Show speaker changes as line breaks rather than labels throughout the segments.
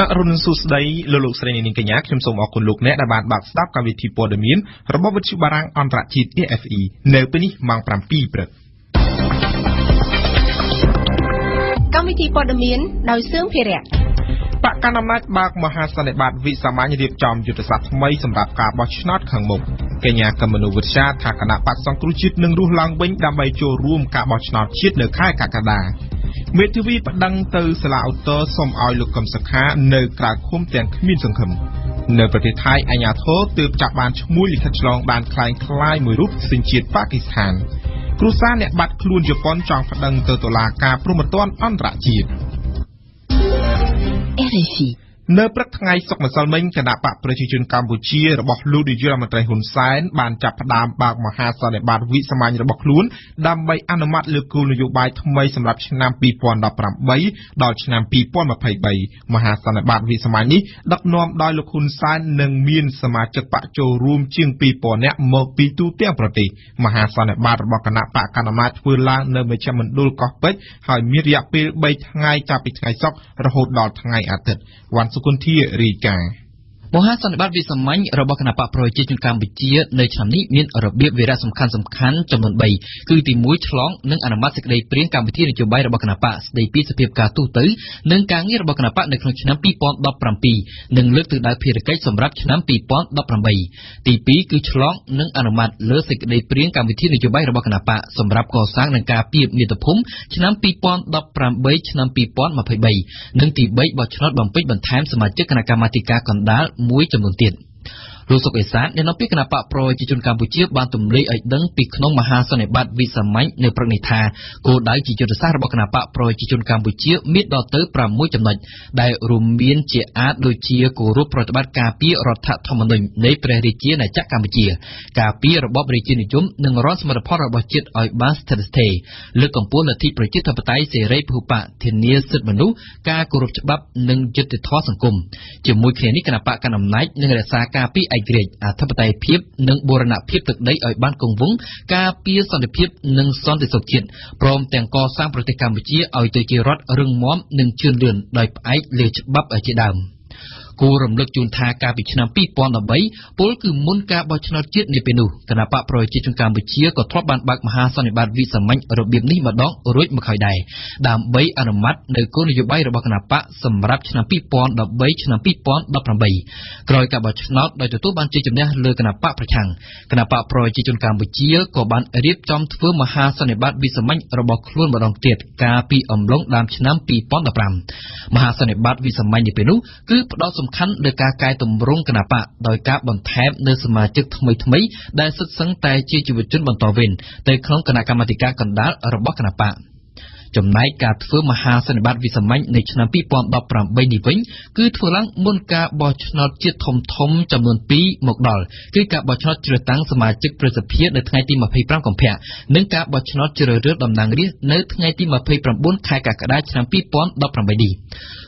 អរុនសុស្ដីលោកលោកស្រីនាងកញ្ញាខ្ញុំសូមអរគុណលោកអ្នកដែលបានបើកស្ដាប់កម្មវិធីព័ត៌មានរបស់វិទ្យុបារាំងអន្តរជាតិ AFE នៅពេលនេះម៉ោង7ព្រឹក
កម្មវិធីព័ត៌មានដោយសឿងភិរៈ
បកកណ្ដាលអំណាចបើកមហាសន្និបាតវិសាមញ្ញរៀបចំយុទ្ធសាស្ត្រថ្មីសម្រាប់ការបោះឆ្នោតខាងមុខកញ្ញាកមនុវិទ្យាថាគណៈបកសង្គ្រោះជាតិនឹងរស់ឡើងវិញដើម្បីចូលរួមការបោះឆ្នោតជាតិនៅខែកក្កដា មេធាវីប្តឹងទៅសាលាឧទ្ធរសុំឲ្យលោកកឹមសុខានៅក្រៅឃុំទាំងគ្មានសង្ឃឹមនៅប្រទេសថៃអាញាធរទើបចាប់បានឈ្មោះលិខិតឆ្លងបានคล้ายคล้ายមួយរូបសញ្ជាតិប៉ាគីស្ថានគ្រូសាអ្នកបាត់ខ្លួនជប៉ុនចង់ប្តឹងទៅតុលាការព្រហ្មទណ្ឌអន្តរជាតិ RFI នៅព្រឹកថ្ងៃសុក្រម្សិលមិញគណៈបកប្រជាជនកម្ពុជារបស់លោកនាយករដ្ឋមន្ត្រីហ៊ុនសែនបានចាប់ផ្ដើមបើកមហាសន្និបាតវិសាមញ្ញរបស់ខ្លួនដើម្បីអនុម័តលើគោលនយោបាយថ្មីសម្រាប់ឆ្នាំ2018ដល់ឆ្នាំ2023មហាសន្និបាតវិសាមញ្ញនេះដឹកនាំដោយលោកហ៊ុនសែននិងមានសមាជិកបកចូលរួមជាង2000នាក់មកពីទូទាំងប្រទេសមហាសន្និបាតរបស់គណៈបកកណ្ដាលអំណាចធ្វើឡើងនៅមជ្ឈមណ្ឌលកោះពេជ្រហើយមានរយៈពេល3ថ្ងៃចាប់ពីថ្ងៃសុក្ររហូតដល់ថ្ងៃអាទិត្យវ៉ាន់សុគន្ធារាយការណ៍
មហាសន្និបាតវិសាមញ្ញរបស់គណៈបកប្រជាជនកម្ពុជានៅឆ្នាំនេះមានរបៀបវារៈសំខាន់សំខាន់ចំនួន3គឺទី1ឆ្លងនិងអនុម័តសេចក្តីព្រាងកម្មវិធីនយោបាយរបស់គណៈបកស្តីពីសភាពការទូទៅនិងការងាររបស់គណៈបកនៅក្នុងឆ្នាំ2017និងលើកទិសដៅភារកិច្ចសម្រាប់ឆ្នាំ2018ទី2គឺឆ្លងនិងអនុម័តលើសេចក្តីព្រាងកម្មវិធីនយោបាយរបស់គណៈបកសម្រាប់កសាងនិងការពារមាតុភូមិឆ្នាំ2018ឆ្នាំ2023និងទី3បោះឆ្នោតបំពេញបន្ថែមសមាជិកគណៈកម្មាធិការកណ្ដាលមួយចំនួនទៀត លោកសុកអេសានអ្នកនាំពាក្យគណៈបកប្រជាជនកម្ពុជាបានទម្លាយឲ្យដឹងពីក្នុងមហាសន្និបាតវិសាមញ្ញនៅព្រឹកនេះថាគោលដៅជាយុទ្ធសាស្ត្ររបស់គណៈបកប្រជាជនកម្ពុជាមានដល់ទៅ6ចំណុចដែលរួមមានជាអាចដូចជាគោរពប្រតិបត្តិការពីរដ្ឋធម្មនុញ្ញនៃព្រះរាជាណាចក្រកម្ពុជា ការពីរបបរាជានិយមនិងរនសមត្ថផលរបស់ជាតិឲ្យបានស្ថិតស្ថេរលើកកម្ពស់លទ្ធិប្រជាធិបតេយ្យសេរីពហុបកធានាសិទ្ធិមនុស្សការគោរពច្បាប់និងយុត្តិធម៌សង្គមជាមួយគ្នានេះគណៈបកកណ្ដាលអំណាចនឹងរក្សាការពីឯករាជ្យអធិបតេយ្យភាពនិងបូរណភាពទឹកដីឲ្យបានគង់វង្សការពារសន្តិភាពនិងសន្តិសុខជាតិព្រមទាំងកសាងប្រទេសកម្ពុជាឲ្យទៅជារដ្ឋរឹងមាំនិងជឿនលឿនដោយផ្អែកលើច្បាប់ជាដើម។ គួររំលឹកជូនថាកាលពីឆ្នាំ2013ពលគឺមុនការបោះឆ្នោតជាតិនាពេលនោះគណៈបកប្រជាជនកម្ពុជាក៏ធ្លាប់បានបើកមហាសន្និបាតវិសាមញ្ញរបៀបនេះម្ដងរួចមកហើយដែរដើម្បីអនុម័តនៅគោលនយោបាយរបស់គណៈបកសម្រាប់ឆ្នាំ2013ឆ្នាំ2018ក្រោយការបោះឆ្នោតដោយទទួលបានជ័យជំនះលើគណៈបកប្រឆាំងគណៈបកប្រជាជនកម្ពុជាក៏បានរៀបចំធ្វើមហាសន្និបាតវិសាមញ្ញរបស់ខ្លួនម្ដងទៀតកាលពីអំឡុងដើមឆ្នាំ2015មហាសន្និបាតវិសាមញ្ញនេះពេលនោះគឺផ្ដោតសំខាន់លើការកែតម្រង់គណបកដោយការបន្ថែមនៅសមាជិកថ្មីថ្មីដែលសិតសឹងតែជាជីវជនបន្តវេនទៅក្នុងគណៈកម្មាធិការកណ្ដាលរបស់គណបក ចំណែកការធ្វើមហាសន្និបាតវិសាមញ្ញនៅឆ្នាំ2018នេះវិញគឺធ្វើឡើងមុនការបោះឆ្នោតជាតិធំធំចំនួន2មកដល់គឺការបោះឆ្នោតជ្រើសតាំងសមាជិកប្រសិទ្ធិនៅថ្ងៃទី25កុម្ភៈនិងការបោះឆ្នោតជ្រើសរើសតំណាងរាស្ត្រនៅថ្ងៃទី29ខែកក្កដាឆ្នាំ2018នេះ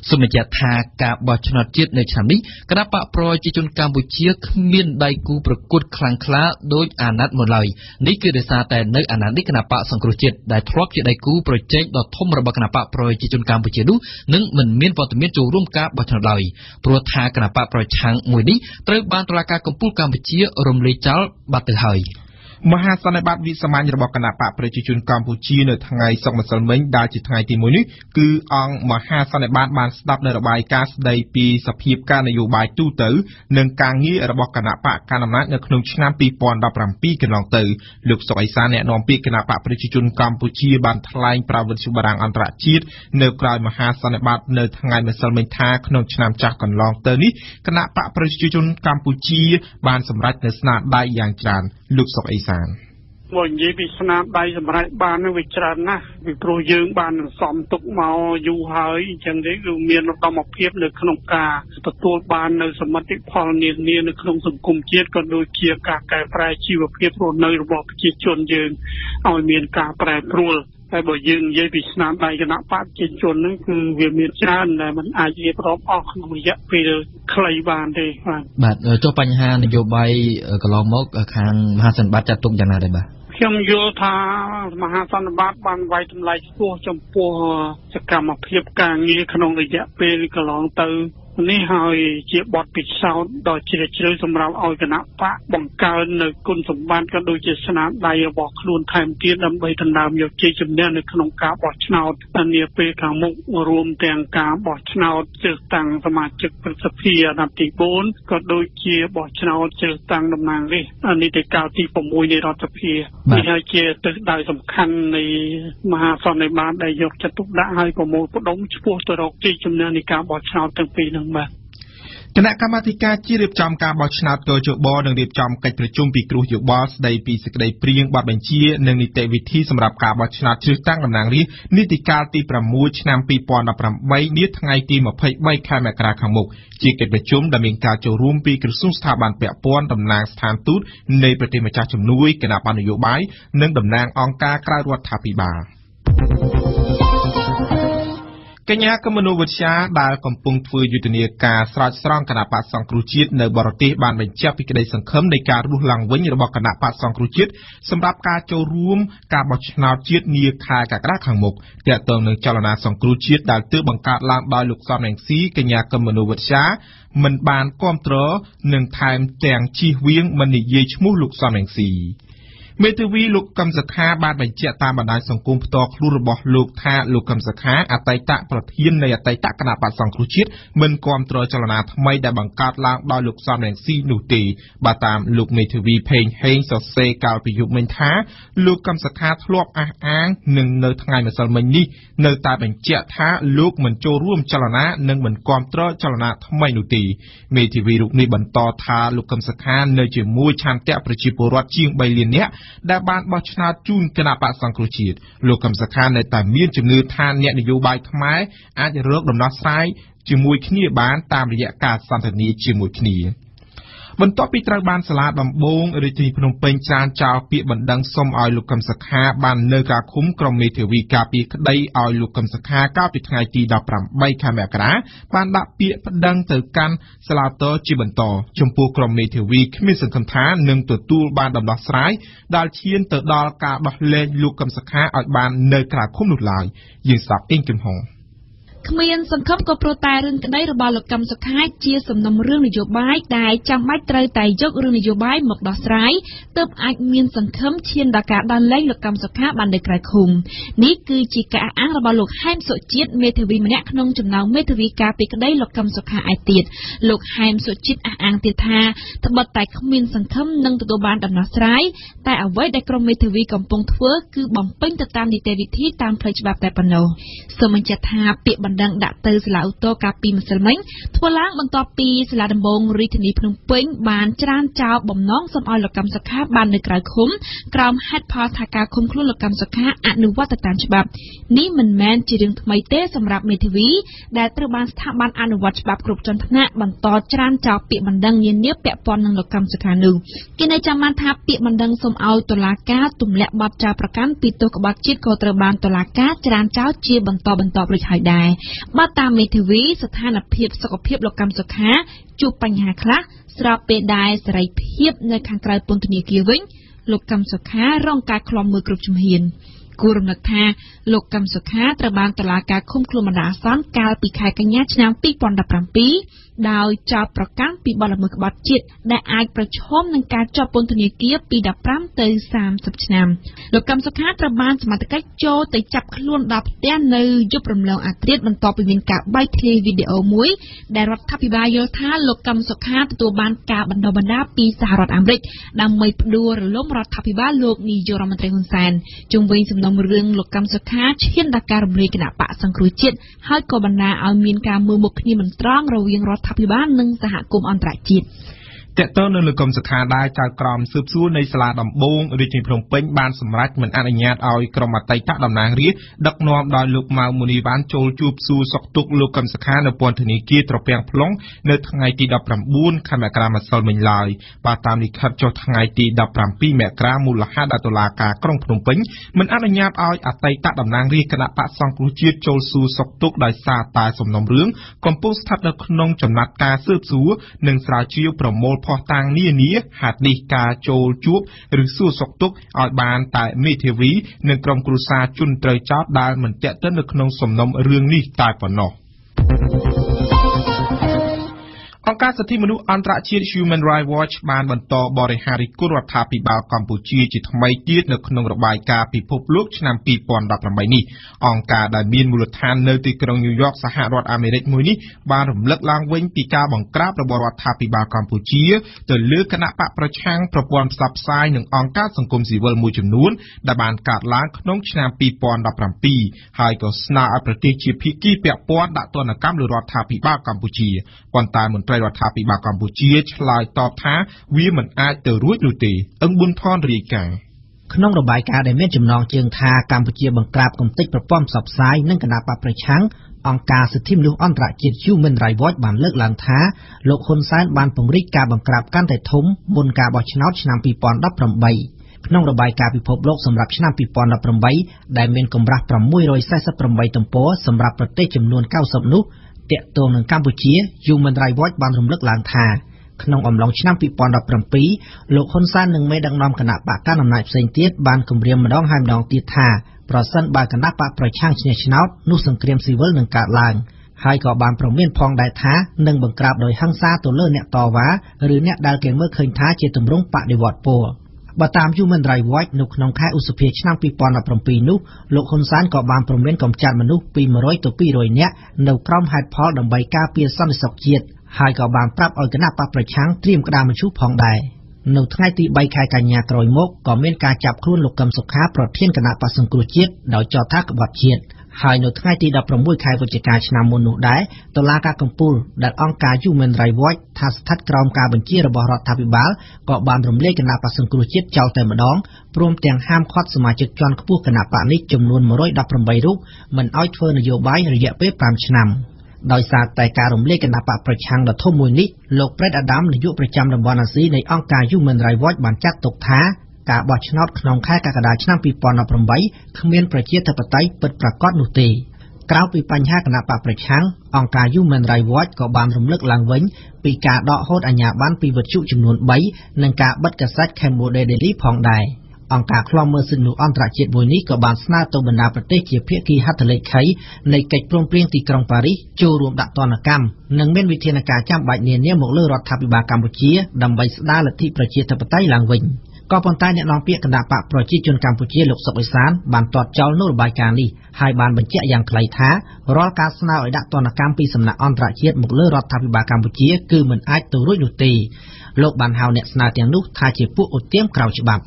សូមបញ្ជាក់ថាការបោះឆ្នោតជាតិនៅឆ្នាំនេះគណៈបកប្រជាជនកម្ពុជាគ្មានដៃគូប្រកួតខ្លាំងក្លាដោយអាណត្តិមុនឡើយនេះគឺដោយសារតែនៅអាណត្តិនេះគណៈបកសង្គ្រោះជាតិដែលធ្លាប់ជាដៃគូប្រជែងដ៏ធំរបស់គណៈបកប្រជាជនកម្ពុជានោះនឹងមិនមានវត្តមានចូលរួមការបោះឆ្នោតឡើយព្រោះថាគណៈបកប្រឆាំងមួយនេះត្រូវបានតុលាការកំពូលកម្ពុជារំលាយចោលបាត់ទៅហើយ។
មហាសន្និបាតវិសាមញ្ញរបស់គណៈបកប្រជាជនកម្ពុជានៅថ្ងៃសុក្រម្សិលមិញដែលជាថ្ងៃទី1នេះគឺអង្គមហាសន្និបាតបានស្ដាប់នៅរបាយការណ៍ស្ដីពីសភាពការនយោបាយទូទៅនិងការងាររបស់គណៈបកកណ្ដាលអំណាចនៅក្នុងឆ្នាំ2017កន្លងទៅលោកសុកអេសានអ្នកនាំពាក្យគណៈបកប្រជាជនកម្ពុជាបានថ្លែងប្រាប់វិទ្យុបារាំងអន្តរជាតិនៅក្រៅមហាសន្និបាតនៅថ្ងៃម្សិលមិញថាក្នុងឆ្នាំចាស់កន្លងទៅនេះគណៈបកប្រជាជនកម្ពុជាបានសម្រេចនូវស្នាដៃយ៉ាងច្រើន លោកសុកអេសាន
មកនិយាយពីស្នាដៃសម្រាប់បាននឹងវាច្រើនណាស់ពីព្រោះយើងបានសំទុកមកយូរហើយអញ្ចឹងទេគឺមានឧត្តមភាពនៅក្នុងការទទួលបាននៅសមិទ្ធផលនានានៅក្នុងសង្គមជាតិក៏ដូចជាការកែប្រែជីវភាពរស់នៅរបស់ប្រជាជនយើងឲ្យមានការប្រែប្រួល តែបើយើងនិយាយពីស្នាដៃគណៈបព្វជិជនហ្នឹងគឺវាមានច្រើនដែលมันអាចរៀបរាប់អស់ក្នុងរយៈពេលខ្លីបានទេបាទ
បាទចុះបញ្ហានយោបាយកន្លងមក ខាងមហាសន្និបាតចាត់ទុកយ៉ាងណាដែរបាទ
ខ្ញុំយល់ថាមហាសន្និបាតបានវាយតម្លៃខ្ពស់ចំពោះសកម្មភាពការងារក្នុងរយៈពេលកន្លងទៅ នេះហើយជាបទពិសោធន៍ដ៏ជ្រាលជ្រៅសម្រាប់ឲ្យគណៈបកបង្កើននៅគុណសម្បត្តិក៏ដូចជាស្នាដៃរបស់ខ្លួនថែមទៀតដើម្បីដណ្ដើមយកជ័យជំនះនៅក្នុងការបោះឆ្នោតនាពេលខាងមុខរួមទាំងការបោះឆ្នោតជ្រើសតាំងសមាជិកប្រសិទ្ធិអាណត្តិទី4ក៏ដូចជាបោះឆ្នោតជ្រើសតាំងតំណាងរាស្ត្រនីតិកាលទី6នៃរដ្ឋសភានេះហើយជាទិសដៅសំខាន់នៃមហាសន្និបាតដែលយកចិត្តទុកដាក់ឲ្យប្រមូលផ្ដុំឆ្ពោះទៅរកជ័យជំនះនៃការបោះឆ្នោតទាំងពីរនឹងបាទ
គណៈកម្មាធិការជាតិរៀបចំការបោះឆ្នោតកោជបនឹងរៀបចំកិច្ចប្រជុំពិគ្រោះយោបល់ស្ដីពីសេចក្តីព្រាងប័ណ្ណបញ្ជានិងនីតិវិធីសម្រាប់ការបោះឆ្នោតជ្រើសតាំងតំណាងរាស្ត្រនីតិកាលទី6ឆ្នាំ2018នាថ្ងៃទី23ខែមករាខាងមុខជាកិច្ចប្រជុំដែលមានការចូលរួមពីក្រសួងស្ថាប័នពាក់ព័ន្ធតំណាងស្ថានទូតនៃប្រទេសម្ចាស់ជំនួយគណៈបណ្ឌនយោបាយនិងតំណាងអង្គការក្រៅរដ្ឋាភិបាល កញ្ញាកមនោវិទ្យាដែលកំពុងធ្វើយុទ្ធនាការស្រោចស្រង់គណៈបកសង្គ្រោះជាតិនៅបរទេសបានបញ្ជាក់ពីក្តីសង្ឃឹមនៃការរស់ឡើងវិញរបស់គណៈបកសង្គ្រោះជាតិសម្រាប់ការចូលរួមការបោះឆ្នោតជាតិនាខែកក្កដាខាងមុខទាក់ទងនឹងចលនាសង្គ្រោះជាតិដែលទើបបង្កើតឡើងដោយលោកសំរងស៊ីកញ្ញាកមនោវិទ្យាមិនបានគ្រប់គ្រងនិងថែមទាំងជៀសវាងមិននិយាយឈ្មោះលោកសំរងស៊ី មេធាវីលោកកឹមសុខាបានបញ្ជាក់តាមបណ្ដាញសង្គមផ្ទាល់ខ្លួនរបស់លោកថាលោកកឹមសុខាអតីតប្រធាននៃអតីតគណៈបក្សសង្គ្រោះជាតិមិនគ្រប់គ្រងចលនាថ្មីដែលបង្កើតឡើងដោយលោកសំរងស៊ីនោះទេបើតាមលោកមេធាវីផេងហេងសរសេរកាលពីយប់មិញថាលោកកឹមសុខាធ្លាប់អះអាងនឹងនៅថ្ងៃម្សិលមិញនេះនៅតែបញ្ជាក់ថាលោកមិនចូលរួមចលនានិងមិនគ្រប់គ្រងចលនាថ្មីនោះទេមេធាវីរូបនេះបន្តថាលោកកឹមសុខានៅជាមួយឆន្ទៈប្រជាពលរដ្ឋជាង3លាននាក់ដែលបានបោះឆ្នោតជូនគណៈបក្សសង្គ្រោះជាតិលោកកឹមសុខានៅតែមានជំនឿថាអ្នកនយោបាយខ្មែរអាចរកដំណោះស្រាយជាមួយគ្នាបានតាមរយៈការសន្ទនាជាមួយគ្នា។ បន្ទាប់ពីត្រូវបានសាលាដំបងរាជធានីភ្នំពេញចានចោលពាក្យបណ្ដឹងសុំឲ្យលោកកឹមសុខាបាននៅការឃុំក្រុមមេធាវីការពារក្តីឲ្យលោកកឹមសុខាកាលពីថ្ងៃទី18ខែមករាបានដាក់ពាក្យបណ្ដឹងទៅកាន់សាលាតជាបន្ត ចំពោះក្រុមមេធាវីគ្មានសង្ឃឹមថានឹងទទួលបានដំណោះស្រាយដែលឈានទៅដល់ការដោះលែងលោកកឹមសុខាឲ្យបាននៅក្រៅឃុំនោះឡើយយើងស្ដាប់អេងគឹមហុង
គ្មានសង្ឃឹមក៏ព្រោះតែរឿងក្តីរបស់លោកកឹមសុខាជាសំណុំរឿងនយោបាយដែលចាំបាច់ត្រូវតែយករឿងនយោបាយមកដោះស្រាយទើបអាចមានសង្ឃឹមឈានដល់ការដោះលែងលោកកឹមសុខាបាននៅក្រៅឃុំនេះគឺជាការអះអាងរបស់លោកហែមសុជាតិមេធាវីម្នាក់ក្នុងចំណោមមេធាវីការពីក្តីលោកកឹមសុខាឯទៀតលោកហែមសុជាតិអះអាងទៀតថាត្បិតតែគ្មានសង្ឃឹមនឹងទទួលបានដំណោះស្រាយតែអ្វីដែលក្រុមមេធាវីកំពុងធ្វើគឺបំពេញទៅតាមនីតិវិធីតាមផ្លូវច្បាប់តែប៉ុណ្ណោះសូមបញ្ជាក់ថាពាក្យបណ្ដឹងដាក់ទៅសាលាឧទ្ធរកាលពីម្សិលមិញធ្វើឡើងបន្ទាប់ពីសាលាដំបងរាជធានីភ្នំពេញបានច្រានចោលបំណងសូមឲ្យលោកកម្មសុខាបាននៅក្រៅឃុំក្រោមហេតុផលថាការឃុំខ្លួនលោកកម្មសុខាអនុវត្តតាមច្បាប់នេះមិនមែនជារឿងថ្មីទេសម្រាប់មេធាវីដែលត្រូវបានស្ថាប័នអនុវត្តច្បាប់គ្រប់ជាន់ថ្នាក់បន្តច្រានចោលពាក្យបណ្ដឹងនានាពាក់ព័ន្ធនឹងលោកកម្មសុខានោះគេនៅចាំបានថាពាក្យបណ្ដឹងសូមឲ្យតុលាការទម្លាក់បទចោទប្រកាន់ពីទោសក្បត់ជាតិក៏ត្រូវបានតុលាការច្រានចោលជាបន្តបន្ទាប់រួចហើយដែរបើតាមមេធាវីស្ថានភាពសុខភាពលោកកម្មសុខាជួបបញ្ហាខ្លះស្របពេលដែលសេរីភាពនៅខាងក្រៅពន្ធនាគារវិញលោកកម្មសុខារងការឃ្លាំមើលគ្រប់ជំហានគួររំលឹកថាលោកកឹមសុខាត្រូវបានតុលាការឃុំខ្លួនបណ្ដោះអាសន្នកាលពីខែកញ្ញាឆ្នាំ2017ដោយចោទប្រកាន់ពីបទល្មើសក្បត់ជាតិដែលអាចប្រឈមនឹងការជាប់ពន្ធនាគារពី15ទៅ30ឆ្នាំលោកកឹមសុខាត្រូវបានសមត្ថកិច្ចចូលទៅចាប់ខ្លួនដល់ផ្ទះនៅយប់រំលងអាធ្រាត្របន្ទាប់ពីមានការបែកធ្លាយវីដេអូមួយដែលរដ្ឋាភិបាលយល់ថាលោកកឹមសុខាទទួលបានការបណ្ដុះបណ្ដាលពីសហរដ្ឋអាមេរិកដើម្បីផ្ដួលរលំរដ្ឋាភិបាលលោកនាយករដ្ឋមន្ត្រីហ៊ុនសែនជុំវិញសំណុំរឿងលោកកឹមសុខាឈានដល់ការរំលាយគណៈបកសង្គ្រោះជាតិហើយក៏បណ្ដាលឲ្យមានការមើលមុខគ្នាមិនត្រង់រវាងរដ្ឋាភិបាលនិងសហគមន៍អន្តរជាតិ
តកតនៅលើកុំសខាដែរចៅក្រមស៊ើបសួរនៃសាលាដំបងរាជធានីភ្នំពេញបានសម្រេចមិនអនុញ្ញាតឲ្យក្រុមអតីតតំណាងរាស្ត្រដឹកនាំដោយលោកម៉ៅមូនីវ៉ាន់ចូលជួបសួរសុខទុក្ខលោកកឹមសុខានៅពន្ធនាគារត្រពាំង plong នៅថ្ងៃទី19ខែមករាម្សិលមិញឡើយបាទតាមលិខិតចុះថ្ងៃទី17មករាមូលហេតុដែលតុលាការក្រុងភ្នំពេញមិនអនុញ្ញាតឲ្យអតីតតំណាងរាស្ត្រគណៈបកសង្គ្រោះជាតិចូលសួរសុខទុក្ខដោយសារតែសំណុំរឿងកំពុងស្ថិតនៅក្នុងចំណាត់ការស៊ើបសួរនិងស្រាវជ្រាវប្រមូលភស្តុតាងនានាហេតុនេះការចូលជួបឬសួរសុខទុក្ខឲ្យបានតែមេធាវីនិងក្រុមគ្រួសារជនត្រូវចោទដែលមិនទាក់ទិននៅក្នុងសំណុំរឿងនេះតែប៉ុណ្ណោះ។ អង្គការសិទ្ធិមនុស្សអន្តរជាតិ Human Rights Watch បានបន្តបរិហារិគុណរដ្ឋាភិបាលកម្ពុជាជាថ្មីទៀតនៅក្នុងរបាយការណ៍ពិភពលោកឆ្នាំ2018នេះអង្គការដែលមានមូលដ្ឋាននៅទីក្រុងញូវយ៉កសហរដ្ឋអាមេរិកមួយនេះបានរំលឹកឡើងវិញពីការបង្ក្រាបរបស់រដ្ឋាភិបាលកម្ពុជាទៅលើគណៈបកប្រឆាំងប្រព័ន្ធផ្សព្វផ្សាយនិងអង្គការសង្គមស៊ីវិលមួយចំនួនដែលបានកើតឡើងក្នុងឆ្នាំ2017ហើយក៏ស្នើឲ្យប្រទេសជាភាគីពាក់ព័ន្ធដាក់ទណ្ឌកម្មលើរដ្ឋាភិបាលកម្ពុជាប៉ុន្តែមន្ត្រីរដ្ឋាភិបាលកម្ពុជាឆ្លើយតបថាវាមិនអាចទៅរួចនោះទេអឹងប៊ុនថនរាយការណ៍
ក្នុងរបាយការណ៍ដែលមានចំណងជើងថាកម្ពុជាបង្ក្រាបកំទេចប្រព័ន្ធផ្សព្វផ្សាយនិងគណបកប្រឆាំងអង្គការសិទ្ធិមនុស្សអន្តរជាតិ Human Rights Watch បានលើកឡើងថាលោកហ៊ុនសែនបានពង្រីកការបង្ក្រាបកាន់តែធំមុនការបោះឆ្នោតឆ្នាំ2018ក្នុងរបាយការណ៍ពិភពលោកសម្រាប់ឆ្នាំ2018ដែលមានកម្រាស់648ទំព័រសម្រាប់ប្រទេសចំនួន90នោះ ទាក់ទងនឹងកម្ពុជា Human Rights Watch បានរំលឹកឡើងថាក្នុងអំឡុងឆ្នាំ2017លោកហ៊ុនសែននិងមេដឹកនាំគណៈបកកណ្ដាលអំណាចផ្សេងទៀតបានគម្រាមម្ដងហើយម្ដងទៀតថាប្រសិនបើគណៈបកប្រឆាំងឈ្នះឆ្នោតនោះសង្គ្រាមស៊ីវិលនឹងកើតឡើងហើយក៏បានប្រមានផងដែរថានឹងបង្ក្រាបដោយហិង្សាទៅលើអ្នកតវ៉ាឬអ្នកដែលគេមើលឃើញថាជាទម្រង់បដិវត្តពណ៌ បើតាម Human Rights Watch នៅក្នុងខែឧសភាឆ្នាំ2017នោះលោកហ៊ុនសែនក៏បានព្រមានកម្ចាត់មនុស្សពី100ទៅ200នាក់នៅក្រោមហេតុផលដើម្បីការពារសន្តិសុខជាតិហើយក៏បានប្រាប់ឲ្យគណៈបកប្រឆាំងត្រៀមក្តារមឈូសផងដែរនៅថ្ងៃទី3ខែកញ្ញាក្រោយមកក៏មានការចាប់ខ្លួនលោកកឹមសុខាប្រធានគណៈបក្សសង្គ្រោះជាតិដោយចោទថាក្បត់ជាតិ ហើយនៅថ្ងៃទី16ខែវិច្ឆិកាឆ្នាំមុននោះដែរតុលាការកំពូលដែលអង្គការ Human Rights Watch ថាស្ថិតក្រោមការបញ្ជារបស់រដ្ឋាភិបាលក៏បានរំលាយគណៈបក្សសង្គ្រោះជាតិចោលតែម្ដងព្រមទាំងហាមឃាត់សមាជិកជាន់ខ្ពស់គណៈបកនេះចំនួន118រូបមិនឲ្យធ្វើនយោបាយរយៈពេល5ឆ្នាំដោយសារតែការរំលាយគណៈបកប្រឆាំងដ៏ធំមួយនេះលោកប្រេតអាដាមនាយកប្រចាំតំបន់អាស៊ីនៃអង្គការ Human Rights Watch បានចាត់ទុកថា ការបោះឆ្នោតក្នុងខែកក្កដាឆ្នាំ2018គ្មានប្រជាធិបតេយ្យពិតប្រាកដនោះទេក្រៅពីបញ្ហាគណៈបកប្រឆាំងអង្គការ Human Rights Watch ក៏បានរំលឹកឡើងវិញពីការដកហូតអាជ្ញាប័ណ្ណពីវិទ្យុចំនួន3និងការបិទកាសែត Cambodia Daily ផងដែរអង្គការឃ្លាំមើលសិទ្ធិមនុស្សអន្តរជាតិមួយនេះក៏បានស្នើទៅបណ្ដាប្រទេសជាភាគីហត្ថលេខីនៃកិច្ចព្រមព្រៀងទីក្រុងប៉ារីសចូលរួមដាក់ទណ្ឌកម្មនិងមានវិធានការចាំបាច់នានាមកលើរដ្ឋាភិបាលកម្ពុជាដើម្បីស្ដារលទ្ធិប្រជាធិបតេយ្យឡើងវិញ។ ក៏ប៉ុន្តែអ្នកនាំពាក្យគណៈបកប្រជាជនកម្ពុជាលោកសុកអេសានបានទាត់ចោលនូវរបាយការណ៍នេះហើយបានបញ្ជាក់យ៉ាងខ្លីថារាល់ការស្នើឲ្យដាក់ទណ្ឌកម្មពីសំណាក់អន្តរជាតិមកលើរដ្ឋាភិបាលកម្ពុជាគឺមិនអាចទៅរួចនោះទេលោកបានហៅអ្នកស្នើទាំងនោះថាជាពួកឧទាមក្រៅច្បាប់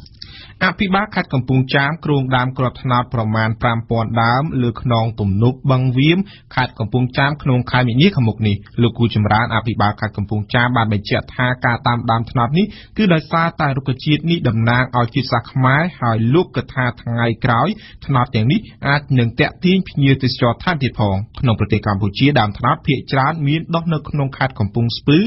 អភិបាលខេត្តកំពង់ចាមគ្រោងដើមគ្រាប់ត្នោតប្រមាណ5000ដើមលើខ្នងទំនប់បឹងវៀមខេត្តកំពង់ចាមក្នុងខែមីនាខាងមុខនេះលោកគូចម្រើនអភិបាលខេត្តកំពង់ចាមបានបញ្ជាក់ថាការតាមដានត្នោតនេះគឺដោយសារតែរុក្ខជាតិនេះតំណាងឲ្យជាតិសាសន៍ខ្មែរហើយលោកគិតថាថ្ងៃក្រោយត្នោតទាំងនេះអាចនឹងតាក់ទាញភ្ញៀវទេសចរថែមទៀតផងក្នុងប្រទេសកម្ពុជាដើមត្នោតភាគច្រើនមានដុះនៅក្នុងខេត្តកំពង់ស្ពឺ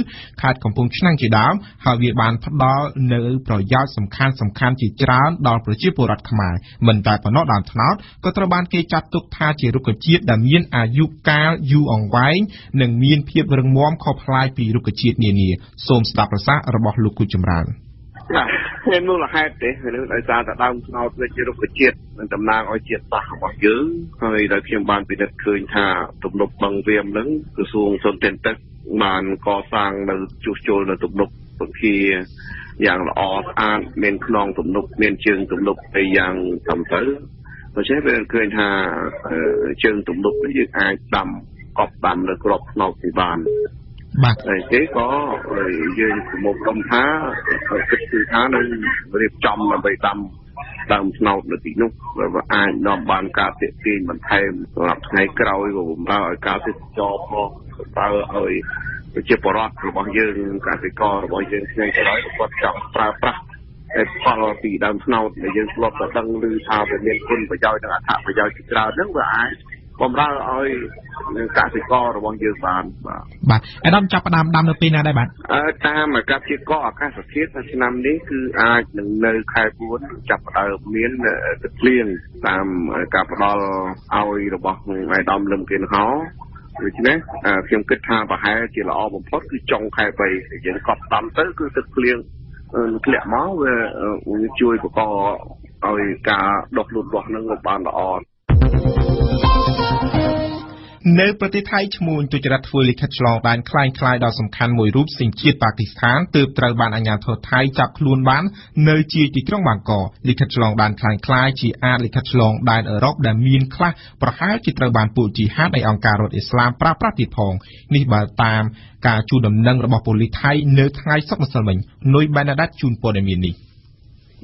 ខេត្តកំពង់ឆ្នាំងជាដើមហើយវាបានផ្ដល់នៅប្រយោជន៍សំខាន់សំខាន់ជាច្រើនច្រើនដល់ប្រជាពលរដ្ឋខ្មែរមិនតែប៉ុណ្ណោះដើមត្នោតក៏ត្រូវបានគេចាត់ទុកថាជារុក្ខជាតិដែលមានអាយុកាលយូរអង្វែងនិងមានភាពរឹងមាំខុសប្លែកពីរុក្ខជាតិនានាសូមស្ដាប់ប្រសាសន៍របស់លោកគូចម្រើន
បាទមានមូលហេតុទេវានឹងដោយសារតែដើមត្នោតវាជារុក្ខជាតិនឹងតំណាងឲ្យជាតិសាសន៍របស់យើងហើយដែលខ្ញុំបានពិនិត្យឃើញថាទំនប់បឹងវាមនឹងក្រសួងសុនទិនទឹកបានកសាងនៅជួសជុលនៅទំនប់ពធា យ៉ាងល្អស្អាតមានខ្នងទំនប់មានជើងទំនប់ទៅយ៉ាងត្រឹមត្រូវដូច្នេះវាឃើញថាជើងទំនប់នេះយើងអាចដាំកប់ដាំនៅក្របខ្នងពីបាន
បាទ
ហើយគេក៏យើងប្រមុខក្រុមថាគិតគឺថានឹងរៀបចំដើម្បីដាំដើមស្នោតនៅទីនោះវាអាចនាំបានការទាក់ទាញបន្ថែមសម្រាប់ថ្ងៃក្រោយក៏បំរើឲ្យការទេសចរផងបើឲ្យ ប្រជាពលរដ្ឋរបស់យើងកសិកររបស់យើងថ្ងៃក្រោយគាត់ចង់ប្រើប្រាស់តែផលពីដើមស្នោតដែលយើងធ្លាប់តែដឹងឮថាវាមានគុណប្រយោជន៍និងអត្ថប្រយោជន៍ជាច្រើនហ្នឹងវាអាចបំរើឲ្យកសិកររបស់យើងបានបាទ
បាទអាដាមចាប់ផ្ដើមដាំនៅពេលណាដែរបាទ
អឺតាមអាកាសធាតុកអាកាសធាតុឆ្នាំនេះគឺអាចនឹងនៅខែ4ចាប់ផ្ដើមមានទឹកភ្លៀងតាមការផ្ដល់ឲ្យរបស់អាដាមលឹមគៀនហោ ដូច្នេះខ្ញុំគិតថាប្រហែលជាល្អបំផុតគឺចុងខែ3យើងកប់តាមទៅគឺទឹកភ្លៀងធ្លាក់មកវាជួយបង្កឲ្យការដុះលូតលាស់នឹងបានល្អ
នៅប្រទេសថៃឈ្មោះទុច្ចរិតធ្វើលិខិតឆ្លងដែនคล้ายៗដ៏សំខាន់មួយរូបសញ្ជាតិប៉ាគីស្ថានទើបត្រូវបានអាជ្ញាធរថៃចាប់ខ្លួនបាននៅជាទីក្រុងបាងកកលិខិតឆ្លងដែនคล้ายៗជាអាចលិខិតឆ្លងដែនអឺរ៉ុបដែលមានខ្លះប្រហែលជាត្រូវបានពួកជីហាតនៃអង្គការរដ្ឋអ៊ីស្លាមប្រើប្រាស់ទៀតផងនេះបើតាមការជួលដំណឹងរបស់ប៉ូលីសថៃនៅថ្ងៃសុក្រម្សិលមិញនុយបែណាដាតជូនព័ត៌មាននេះ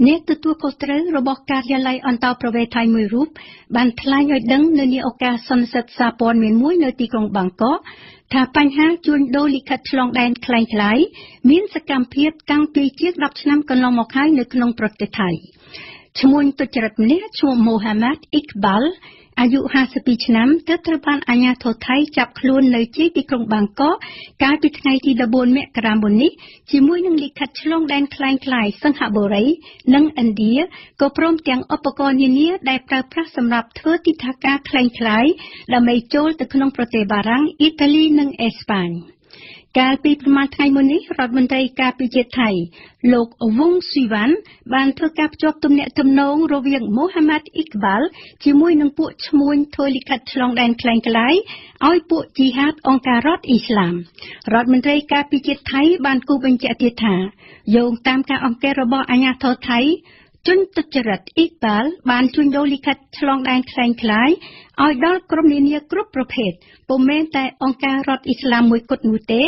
អ្នកទទួលខុសត្រូវរបស់ការិយាល័យអន្តរប្រវេសន៍ថៃមួយរូបបានថ្លែងឲ្យដឹងនៅនាឱកាសសន្និសីទសារព័ត៌មានមួយនៅទីក្រុងបាងកកថាបញ្ហាជួញដូរលិខិតឆ្លងដែនคล้ายៗមានសកម្មភាពតាំងពីជាង10ឆ្នាំកន្លងមកហើយនៅក្នុងប្រទេសថៃឈ្មោះទុច្ចរិតម្នាក់ឈ្មោះ Mohammad Iqbal អាយុ52ឆ្នាំទើបត្រូវបានអាជ្ញាធរថៃចាប់ខ្លួននៅជាយទីក្រុងបាងកកកាលពីថ្ងៃទី14មករាមុននេះជាមួយនឹងលិខិតឆ្លងដែនคล้ายៗសិង្ហបុរី និងឥណ្ឌាក៏ព្រមទាំងឧបករណ៍នានាដែលប្រើប្រាស់សម្រាប់ធ្វើទិដ្ឋាការคล้ายៗដើម្បីចូលទៅក្នុងប្រទេសបារាំងអ៊ីតាលីនិងអេស្ប៉ាញ។ កាលពីប្រមាណថ្ងៃមុននេះរដ្ឋមន្ត្រីការពារជាតិថៃលោកវុងស៊ីវ៉ាន់បានធ្វើការភ្ជាប់ទំនាក់ទំនងរវាងមូហាម៉ាត់អ៊ីក្បាលជាមួយនឹងពួកឈ្មួញធ្វើលិខិតឆ្លងដែនក្លែងក្លាយឲ្យពួកជីហាតអង្គការរដ្ឋអ៊ីស្លាមរដ្ឋមន្ត្រីការពារជាតិថៃបានគូបញ្ជាក់ទៀតថាយោងតាមការអង្កេតរបស់អាជ្ញាធរថៃ ជនទុច្ចរិតអ៊ីបាល់បានជួញដូរលិខិតឆ្លងដែនក្លែងក្លាយឲ្យដល់ក្រុមនានាគ្រប់ប្រភេទពុំមែនតែអង្គការរដ្ឋអ៊ីស្លាមមួយគត់នោះទេ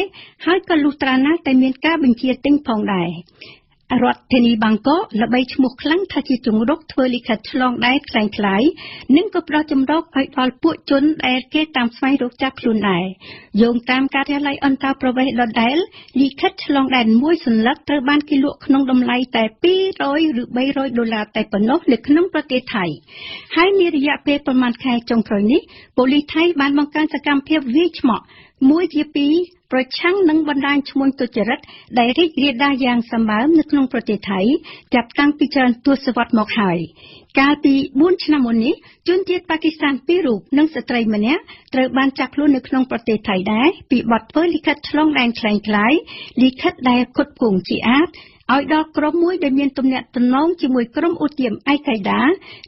ហើយក៏លុះត្រាណាស់តែមានការបញ្ជាទិញផងដែរ រដ្ឋធានីបាងកកល្បីឈ្មោះខ្លាំងថាជាជំរកធ្វើលិខិតឆ្លងដែនខ្លាំងខ្លាយនិងក៏ផ្ដល់ជំរកឲ្យដល់ពួកជនដែលគេតាមស្វែងរកចាប់ខ្លួនដែរយោងតាមការិយាល័យអន្តរប្រវេសន៍ដដែលលិខិតឆ្លងដែនមួយសន្លឹកត្រូវបានគេលក់ក្នុងតម្លៃតែ200ឬ300ដុល្លារតែប៉ុណ្ណោះនៅក្នុងប្រទេសថៃហើយនារយៈពេលប្រមាណខែចុងក្រោយនេះប៉ូលីសថៃបានបង្កើនសកម្មភាពវាយឆ្មក់មួយជាពីរ ប្រឆាំងនឹងបណ្ដាញឈ្មួញទុច្ចរិតដែលរីករាលដាលយ៉ាងសម្បើមនៅក្នុងប្រទេសថៃចាប់តាំងពីច្រើនទសវត្សរ៍មកហើយកាលពី4ឆ្នាំមុននេះជនជាតិប៉ាគីស្ថានពីររូបនិងស្ត្រីម្នាក់ត្រូវបានចាប់ខ្លួននៅក្នុងប្រទេសថៃដែរពីបទធ្វើលិខិតឆ្លងដែនក្លែងក្លាយលិខិតដែលខុតគង់ជាអាចឲ្យដល់ក្រុមមួយដែលមានទំនាក់ទំនងជាមួយក្រុមឧទាមអៃកាយដា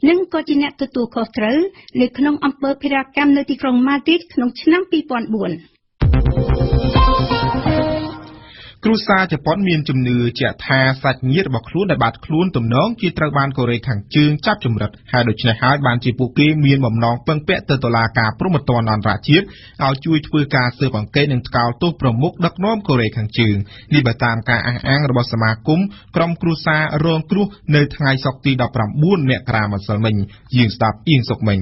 និងក៏ជាអ្នកទទួលខុសត្រូវនៅក្នុងអំពើភេរវកម្មនៅទីក្រុងម៉ាឌ្រីតក្នុងឆ្នាំ2004
គ្រួសារជប៉ុនមានជំនឿជាក់ថាសាច់ញាតិរបស់ខ្លួនដែលបាត់ខ្លួនទំនងជាត្រូវបានកូរ៉េខាងជើងចាប់ចម្រិតហើយដូច្នេះហើយបានជាពួកគេមានបំណងពឹងពាក់ទៅតុលាការព្រហ្មទណ្ឌអន្តរជាតិឲ្យជួយធ្វើការស៊ើបអង្កេតនិងថ្កោលទោសប្រមុខដឹកនាំកូរ៉េខាងជើងនេះបើតាមការអះអាងរបស់សមាគមក្រុមគ្រួសាររងគ្រោះនៅថ្ងៃសុក្រទី19មករាម្សិលមិញយើងស្ដាប់អៀងសុកមិញ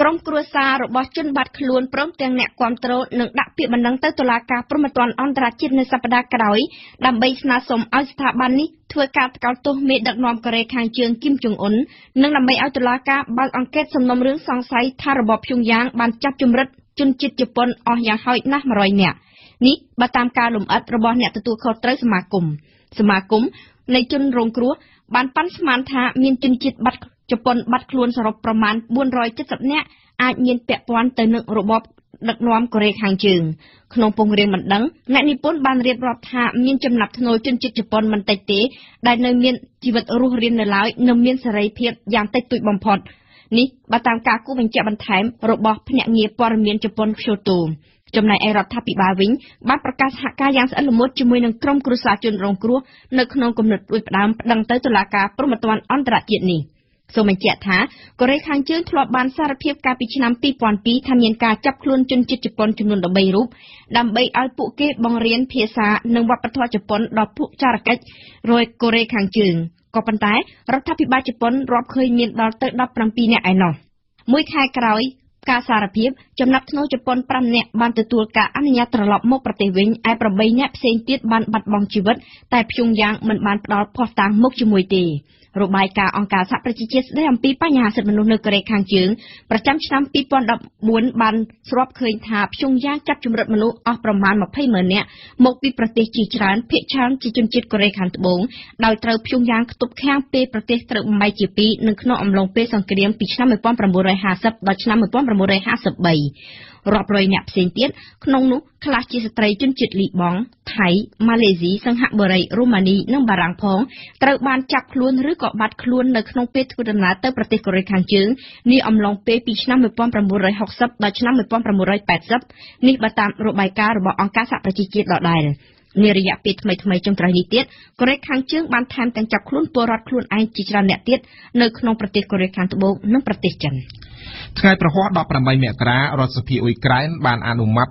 ក្រុមគ្រួសាររបស់ជនបាត់ខ្លួនព្រមទាំងអ្នកគាំទ្រនឹងដាក់ពាក្យបណ្ដឹងទៅតុលាការព្រហ្មទណ្ឌអន្តរជាតិនៅសប្តាហ៍ក្រោយដើម្បីស្នើសុំឲ្យស្ថាប័ននេះធ្វើការថ្កោលទោសមេដឹកនាំកូរ៉េខាងជើងគីមចុងអ៊ុននិងដើម្បីឲ្យតុលាការបើកអង្កេតសំណុំរឿងសង្ស័យថារបបព្យុងយ៉ាងបានចាប់ជំរិតជនជាតិជប៉ុនអស់យ៉ាងហោចណាស់100នាក់នេះបើតាមការលំអិតរបស់អ្នកទទួលខុសត្រូវសមាគមសមាគមនៃជនរងគ្រោះបានប៉ាន់ស្មានថាមានជនជាតិបាត់ ជប៉ុនបាត់ខ្លួនសរុបប្រមាណ470នាក់អាចមានពាក់ព័ន្ធទៅនឹងរបបដឹកនាំកូរ៉េខាងជើងក្នុងពង្រៀនបណ្ដឹងអ្នកនិពន្ធបានរៀបរាប់ថាមានចំណាប់ធ្នួលជនជាតិជប៉ុនមិនតិចទេដែលនៅមានជីវិតរស់រាននៅឡើយនិងមានសេរីភាពយ៉ាងតិចតួចបំផុតនេះបើតាមការគូបញ្ជាក់បន្ថែមរបស់ភ្នាក់ងារព័ត៌មានជប៉ុន Kyoto ចំណែកឯរដ្ឋាភិបាលវិញបានប្រកាសសហការយ៉ាងស្អិតល្មួតជាមួយនឹងក្រុមគ្រួសារជនរងគ្រោះនៅក្នុងគំនិតដូចផ្ដើមប្តឹងទៅតុលាការព្រហ្មទណ្ឌអន្តរជាតិនេះ។ សូមបញ្ជាក់ថាកូរ៉េខាងជើងធ្លាប់បានសារភាពកាលពីឆ្នាំ2002ថាមានការចាប់ខ្លួនជនជាតិជប៉ុនចំនួន13រូបដើម្បីឲ្យពួកគេបង្រៀនភាសានិងវប្បធម៌ជប៉ុនដល់ពួកចារកិច្ចរយកូរ៉េខាងជើងក៏ប៉ុន្តែរដ្ឋាភិបាលជប៉ុនរាប់ឃើញមានដល់ទៅ17នាក់ឯណោះមួយខែក្រោយការសារភាពចំណាប់ធ្នូជប៉ុន5នាក់បានទទួលការអនុញ្ញាតត្រឡប់មកប្រទេសវិញឯ8នាក់ផ្សេងទៀតបានបាត់បង់ជីវិតតែព្យុងយ៉ាងមិនបានផ្ដល់ភស្តុតាងមកជាមួយទេ របាយការណ៍អង្គការសហប្រជាជាតិស្តីអំពីបញ្ហាសិទ្ធិមនុស្សនៅកូរ៉េខាងជើងប្រចាំឆ្នាំ2014បានស្របឃើញថាព្យុងយ៉ាងចាប់ជំរិតមនុស្សអស់ប្រមាណ20ម៉ឺននាក់មកពីប្រទេសជាច្រើនភាគច្រើនជាជនជាតិកូរ៉េខាងត្បូងដោយត្រូវព្យុងយ៉ាងខ្ទប់ខាំងពេលប្រទេសត្រូវបំបែកជាពីរនៅក្នុងអំឡុងពេលសង្គ្រាមពីឆ្នាំ1950ដល់ឆ្នាំ1953 រាប់រយអ្នកផ្សេងទៀតក្នុងនោះខ្លះជាស្ត្រីជនជាតិលីបង់ថៃម៉ាឡេស៊ីសិង្ហបុរីរូម៉ានីនិងបារាំងផងត្រូវបានចាប់ខ្លួនឬក៏បាត់ខ្លួននៅក្នុងពេលធ្វើដំណើរទៅប្រទេសកូរ៉េខាងជើងនាអំឡុងពេលពីឆ្នាំ1960ដល់ឆ្នាំ1980នេះបើតាមរបាយការណ៍របស់អង្គការសហប្រជាជាតិដដែល នារយៈពេលថ្មីថ្មីចុងក្រោយនេះទៀតកូរ៉េខាងជើងបានថែមទាំងចាប់ខ្លួនពលរដ្ឋខ្លួនឯងជាច្រើនអ្នកទៀតនៅក្នុងប្រទេសកូរ៉េខាងត្បូងនិងប្រទេសចិន
ថ្ងៃប្រហ័ស18មករារដ្ឋសភាអ៊ុយក្រែនបានអនុម័ត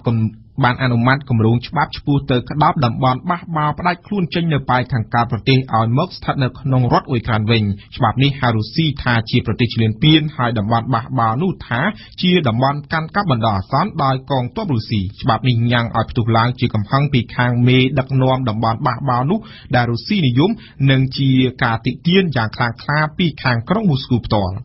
បានអនុម័តគម្រោងច្បាប់ឆ្ពោះទៅក្តាប់តំបន់បះបោរផ្ដាច់ខ្លួនចេញនៅប៉ែកខាងកើតប្រទេសឲ្យមកស្ថិតនៅក្នុងរដ្ឋអ៊ុយក្រែនវិញច្បាប់នេះហៅរុស្ស៊ីថាជាប្រទេសឈ្លានពានហើយតំបន់បះបោរនោះថាជាតំបន់កាន់កាប់បណ្ដោះអាសន្នដោយកងទ័ពរុស្ស៊ីច្បាប់នេះញ៉ាំងឲ្យផ្ទុះឡើងជាកំហឹងពីខាងមេដឹកនាំតំបន់បះបោរនោះដែលរុស្ស៊ីនិយមនិងជាការតិទៀនយ៉ាងខ្លាំងក្លាពីខាងក្រុងមូស្គូផ្ទាល់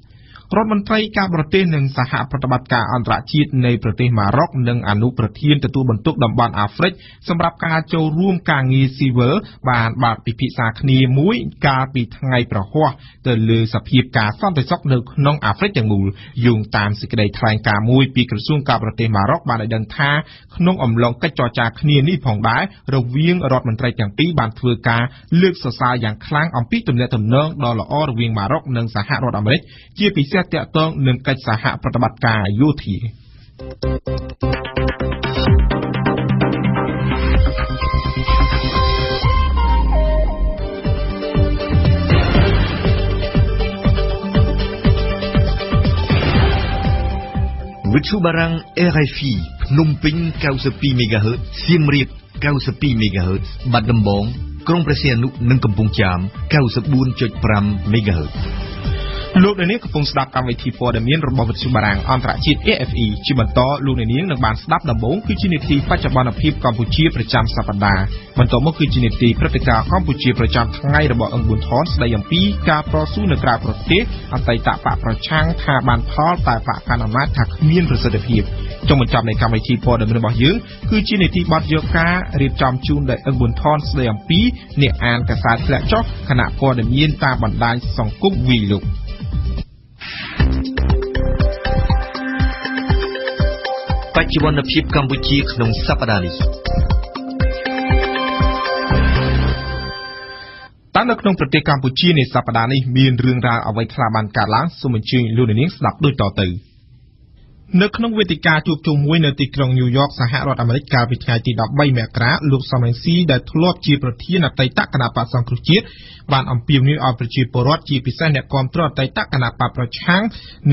រដ្ឋមន្ត្រីការបរទេសនិងសហប្រតិបត្តិការអន្តរជាតិនៃប្រទេសម៉ារ៉ុកនិងអនុប្រធានទទួលបន្ទុកតំបន់អាហ្វ្រិកសម្រាប់ការចូលរួមការងារស៊ីវិលបានបើកពិភាក្សាគ្នាមួយកាលពីថ្ងៃប្រហ័សទៅលើសភាពការសន្តិសុខនៅក្នុងអាហ្វ្រិកទាំងមូលយោងតាមសេចក្តីថ្លែងការណ៍មួយពីក្រសួងការបរទេសម៉ារ៉ុកបានឲ្យដឹងថាក្នុងអំឡុងកិច្ចចរចាគ្នានេះផងដែររវាងរដ្ឋមន្ត្រីទាំងពីរបានធ្វើការលើកសរសើរយ៉ាងខ្លាំងអំពីទំនាក់ទំនងដ៏ល្អរវាងម៉ារ៉ុកនិងសហរដ្ឋអាមេរិកជាពិសេសទាក់ទងនឹងកិច្ចសហប្រតិបត្តិការយោធា
វិទ្យុបារាំង RFI ភ្នំពេញ92 MHz សៀមរាប92 MHz បាត់ដំបង ក្រុងព្រះសីហនុនិងកំពង់ចាម94.5 MHz
លោកអ្នកនាងកំពុងស្ដាប់កម្មវិធីព័ត៌មានរបស់វិទ្យុបារាំងអន្តរជាតិ AFE ជាបន្តលោកអ្នកនាងនឹងបានស្ដាប់ដំបូងគឺជានីតិបច្ចុប្បន្នភាពកម្ពុជាប្រចាំសប្ដាហ៍បន្តមកគឺជានីតិព្រឹត្តិការណ៍កម្ពុជាប្រចាំថ្ងៃរបស់អង្គប៊ុនថនស្ដីអំពីការប្រស៊ូនៅក្រៅប្រទេសអតីតបកប្រឆាំងថាបានផលតែបកកណ្ដាលអំណាចថាគ្មានប្រសិទ្ធភាពចុងបញ្ចប់នៃកម្មវិធីព័ត៌មានរបស់យើងគឺជានីតិបទយកការរៀបចំជូនដោយអង្គប៊ុនថនស្ដីអំពីអ្នកអានកាសែតធ្លាក់ចុះគណៈព័ត៌មានតាមបណ្ដាញសង្គមវីលោក
បច្ចុប្បន្នភាពកម្ពុជាក្នុងសប្តាហ៍នេះ
តើនៅក្នុងប្រទេសកម្ពុជានៃសប្តាហ៍នេះមានរឿងរ៉ាវអ្វីខ្លះបានកើតឡើងសូមអញ្ជើញលោកនាងស្ដាប់ដូចតទៅ។នៅក្នុងវេទិកាជួបជុំមួយនៅទីក្រុងញូវយ៉កសហរដ្ឋអាមេរិកកាលពីថ្ងៃទី13មករាលោកសំរងស៊ីដែលធ្លាប់ជាប្រធានអតីតគណៈបក្សសង្គ្រោះជាតិ បានអំពាវនាវឲ្យប្រជាពលរដ្ឋជាពិសេសអ្នកគាំទ្រអតីតគណៈបកប្រឆាំង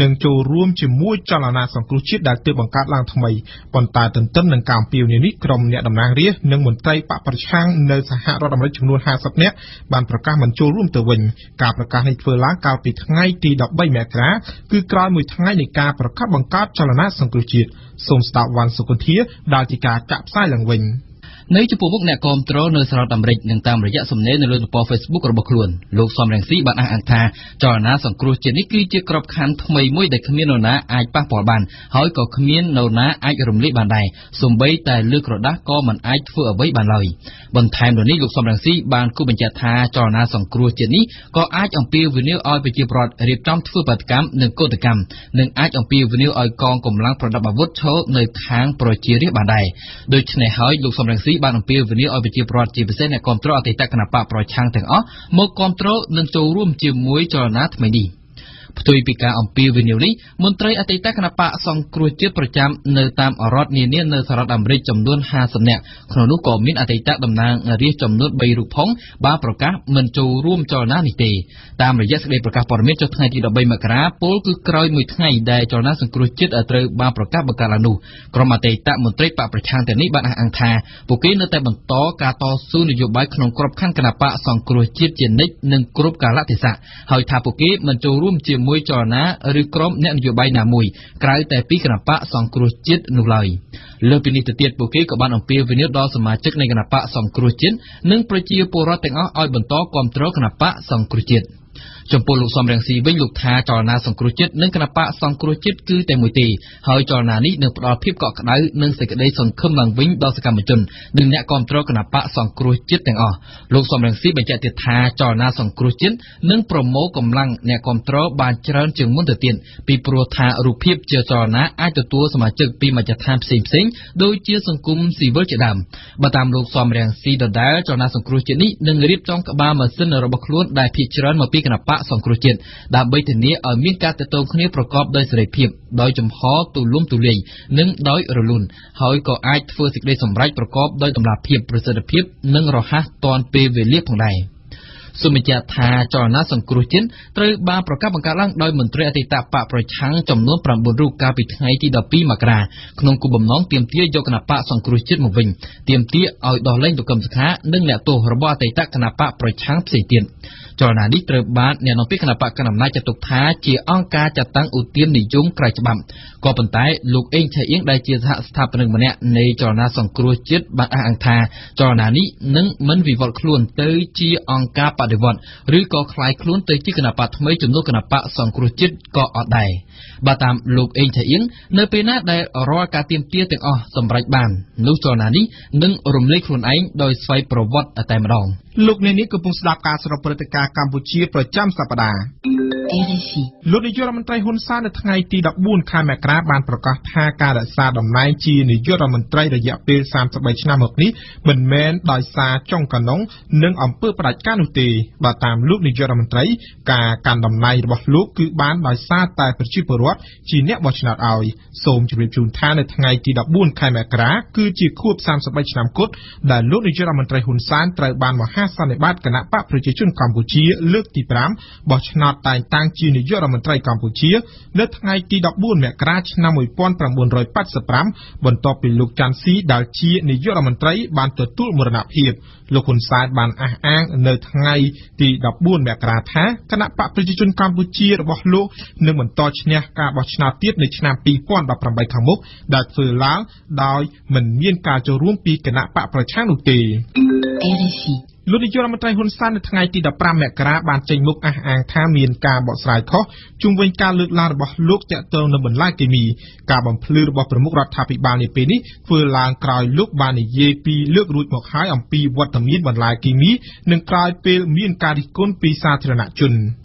នឹងចូលរួមជាមួយចលនាសង្គ្រោះជាតិដែលទើបបង្កើតឡើងថ្មីប៉ុន្តែទន្ទឹមនឹងការអំពាវនាវនេះក្រុមអ្នកតំណាងរាស្ត្រនិងមន្ត្រីបកប្រឆាំងនៅសហរដ្ឋអាមេរិកចំនួន50នាក់បានប្រកាសមិនចូលរួមទៅវិញការប្រកាសនេះធ្វើឡើងកាលពីថ្ងៃទី13មករាគឺក្រោយមួយថ្ងៃនៃការប្រកាសបង្កើតចលនាសង្គ្រោះជាតិសូមស្ដាប់វ៉ាន់សុគន្ធាដែលជាការចាក់ផ្សាយឡើងវិញ។
នៅចំពោះមុខអ្នកគាំទ្រនៅសហរដ្ឋអាមេរិកនិងតាមរយៈសំណេរនៅលើទំព័រ Facebook របស់ខ្លួនលោកសំរងស៊ីបានអះអាងថាចលនាសង្គ្រោះជាតិនេះគឺជាក្របខ័ណ្ឌថ្មីមួយដែលគ្មាននរណាអាចប៉ះពាល់បានហើយក៏គ្មាននរណាអាចរំលាយបានដែរសូម្បីតែលើក្រដាស់ក៏មិនអាចធ្វើអ្វីបានឡើយបន្ថែមទៅនេះលោកសំរងស៊ីបានគូបញ្ជាក់ថាចលនាសង្គ្រោះជាតិនេះក៏អាចអំពាវនាវឲ្យប្រជាពលរដ្ឋរៀបចំធ្វើបាតកម្មនិងកោតកម្មនិងអាចអំពាវនាវឲ្យកងកម្លាំងប្រដាប់អាវុធឈរនៅខាងប្រជារាស្ត្របានដែរដូច្នេះហើយលោកសំរងស៊ីបានអំពាវនាវឲ្យប្រជាពលរដ្ឋជាពិសេសអ្នកគាំទ្រអតីតគណបកប្រឆាំងទាំងអស់មកគាំទ្រនិងចូលរួមជាមួយចលនាថ្មីនេះ។ ផ្ទុយពីការអំពាវនាវនេះមន្ត្រីអតីតគណបកសង្គ្រោះជាតិប្រចាំនៅតាមរដ្ឋនានានៅសហរដ្ឋអាមេរិកចំនួន50នាក់ក្នុងនោះក៏មានអតីតតំណាងរាស្ត្រចំនួន3រូបផងបានប្រកាសមិនចូលរួមចលនានេះទេតាមរយៈសេចក្តីប្រកាសព័ត៌មានចុះថ្ងៃទី13មករាពលគឺក្រោយមួយថ្ងៃដែលចលនាសង្គ្រោះជាតិត្រូវបានប្រកាសបង្កើតឡើងនោះក្រុមអតីតមន្ត្រីបកប្រឆាំងទាំងនេះបានអះអាងថាពួកគេនៅតែបន្តការតស៊ូនយោបាយក្នុងក្របខ័ណ្ឌគណបកសង្គ្រោះជាតិជានិច្ចនិងគ្រប់កាលៈទេសៈហើយថាពួកគេមិនចូលរួមជាមួយចលនាឬក្រុមអ្នកនយោបាយណាមួយក្រៅតែពីគណបកសង្គ្រោះជាតិនោះឡើយលើពីនេះទៅទៀតពួកគេក៏បានអំពាវនាវដល់សមាជិកនៃគណបកសង្គ្រោះជាតិនិងប្រជាពលរដ្ឋទាំងអស់ឲ្យបន្តគាំទ្រគណបកសង្គ្រោះជាតិ ចំពោះលោកសំរងស៊ីវិញលោកថាចលនាសង្គ្រោះជាតិនិងគណបកសង្គ្រោះជាតិគឺតែមួយទេហើយចលនានេះនឹងផ្ដល់ភាពកក់ក្ដៅនិងសេចក្តីសង្ឃឹមឡើងវិញដល់សកម្មជននិងអ្នកគាំទ្រគណបកសង្គ្រោះជាតិទាំងអស់លោកសំរងស៊ីបញ្ជាក់ទៀតថាចលនាសង្គ្រោះជាតិនឹងប្រមូលកម្លាំងអ្នកគាំទ្របានច្រើនជាងមុនទៅទៀតពីព្រោះថារូបភាពជាចលនាអាចទទួលសមាជិកពីមជ្ឈដ្ឋានផ្សេងផ្សេងដូចជាសង្គមស៊ីវិលជាដើមបើតាមលោកសំរងស៊ីដដែលចលនាសង្គ្រោះជាតិនេះនឹងរៀបចំក្បាលម៉ាស៊ីនរបស់ខ្លួនដែលភាគច្រើនមកពីគណបកសង្គ្រោះជាតិដើម្បីធានាឲ្យមានការទាក់ទងគ្នាប្រកបដោយសេរីភាព ដោយចំហទូលំទូលាយនិងដោយរលូនហើយក៏អាចធ្វើសេចក្តីសម្រេចប្រកបដោយតម្លាភាពប្រសិទ្ធភាពនិងរហ័សទាន់ពេលវេលាផងដែរ។សូមបញ្ជាក់ថាចលនាសង្គ្រោះជាតិត្រូវបានប្រកាសបង្កើតឡើងដោយមន្ត្រីអតីតបកប្រឆាំងចំនួន9រូបកាលពីថ្ងៃទី12មករាក្នុងគោលបំណងទាមទារយកគណបកសង្គ្រោះជាតិមកវិញទាមទារឲ្យដោះលែងលោកកឹមសុខានិងអ្នកទោសរបស់អតីតគណបកប្រឆាំងផ្សេងទៀតចលនានេះត្រូវបានអ្នកនាំពាក្យគណៈបកកណ្ដាលអំណាចចាត់ទុកថាជាអង្គការចាត់តាំងឧទាមនិយមក្រៅច្បាប់ក៏ប៉ុន្តែលោកអេងឆៃអៀងដែលជាសហស្ថាបនិកម្នាក់នៃចលនាសង្គ្រោះជាតិបានអះអាងថាចលនានេះនឹងមិនវិវត្តខ្លួនទៅជាអង្គការបដិវត្តឬក៏คล้ายខ្លួនទៅជាគណៈបកថ្មីជំនួសគណៈបកសង្គ្រោះជាតិក៏អត់ដែរ បើតាមលោកអេងឆៃអៀងនៅពេលណាដែលរាល់ការទៀមទាទាំងអស់សម្រេចបាននោះចលនានេះនឹងរំលែកខ្លួនឯងដោយស្វ័យប្រវត្តិតែម្ដង
លោកអ្នកនេះកំពុងស្ដាប់ការសរុបព្រឹត្តិការណ៍កម្ពុជាប្រចាំសប្ដាហ៍ RFI លោកនាយករដ្ឋមន្ត្រីហ៊ុនសែននៅថ្ងៃទី14ខែមករាបានប្រកាសថាការរក្សាតំណែងជានាយករដ្ឋមន្ត្រីរយៈពេល33ឆ្នាំមកនេះមិនមែនដោយសារចុងកណ្ដុងនិងអំពើផ្ដាច់ការនោះទេបើតាមលោកនាយករដ្ឋមន្ត្រីការកាន់តំណែងរបស់លោកគឺបានដោយសារតែប្រជាពលរដ្ឋជាអ្នកបោះឆ្នោតឲ្យសូមជម្រាបជូនថានៅថ្ងៃទី14ខែមករាគឺជាខួប33ឆ្នាំគត់ដែលលោកនាយករដ្ឋមន្ត្រីហ៊ុនសែនត្រូវបានមហាសន្និបាតគណៈបកប្រជាជនកម្ពុជាលើកទី5បោះឆ្នោតតែងតាំងជានាយករដ្ឋមន្ត្រីកម្ពុជានៅថ្ងៃទី14មករាឆ្នាំ1985បន្ទាប់ពីលោកច័ន្ទស៊ីដែលជានាយករដ្ឋមន្ត្រីបានទទួលមរណភាពលោកហ៊ុនសែនបានអះអាងនៅថ្ងៃទី14មករាថាគណៈបកប្រជាជនកម្ពុជារបស់លោកនឹងបន្តឈ្នះការបោះឆ្នោតទៀតនៅឆ្នាំ2018ខាងមុខដែលធ្វើឡើងដោយមិនមានការចូលរួមពីគណៈបកប្រឆាំងនោះទេ RFI លោកនាយករដ្ឋមន្ត្រីហ៊ុនសែននៅថ្ងៃទី15មករាបានចេញមុខអះអាងថាមានការបកស្រាយខុសជុំវិញការលើកឡើងរបស់លោកតាក់ទងនឹងបន្លែគីមីការបំភ្លឺរបស់ប្រមុខរដ្ឋាភិបាលនាពេលនេះធ្វើឡើងក្រោយលោកបាននិយាយពីលើករួចមកហើយអំពីវត្តមានបន្លែគីមីនិងក្រោយពេលមានការរិះគន់ពីសាធារណជន។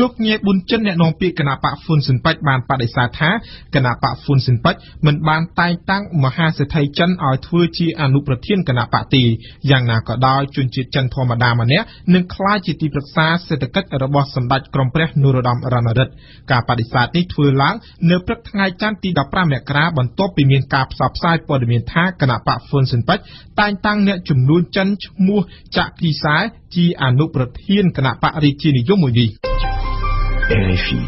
លោកញែប៊ុនចិនអ្នកនាំពាក្យគណៈបកហ្វុនស៊ិនប៉ិចបានបដិសេធថាគណៈបកហ្វុនស៊ិនប៉ិចមិនបានតែងតាំងមហាសេដ្ឋីចិនឲ្យធ្វើជាអនុប្រធានគណៈបកទេយ៉ាងណាក៏ដោយជនជាតិចិនធម្មតាម្នាក់នឹងក្លាយជាទីប្រឹក្សាសេដ្ឋកិច្ចរបស់សម្ដេចក្រមព្រះនរោត្តមរណរដ្ឋការបដិសេធនេះធ្វើឡើងនៅព្រឹកថ្ងៃច័ន្ទទី15មករាបន្ទាប់ពីមានការផ្សព្វផ្សាយព័ត៌មានថាគណៈបកហ្វុនស៊ិនប៉ិចតែងតាំងអ្នកចំនួនចិនឈ្មោះចាក់គីសែ ជាអនុប្រធានគណៈបករាជានិយមមួយនេះ RFI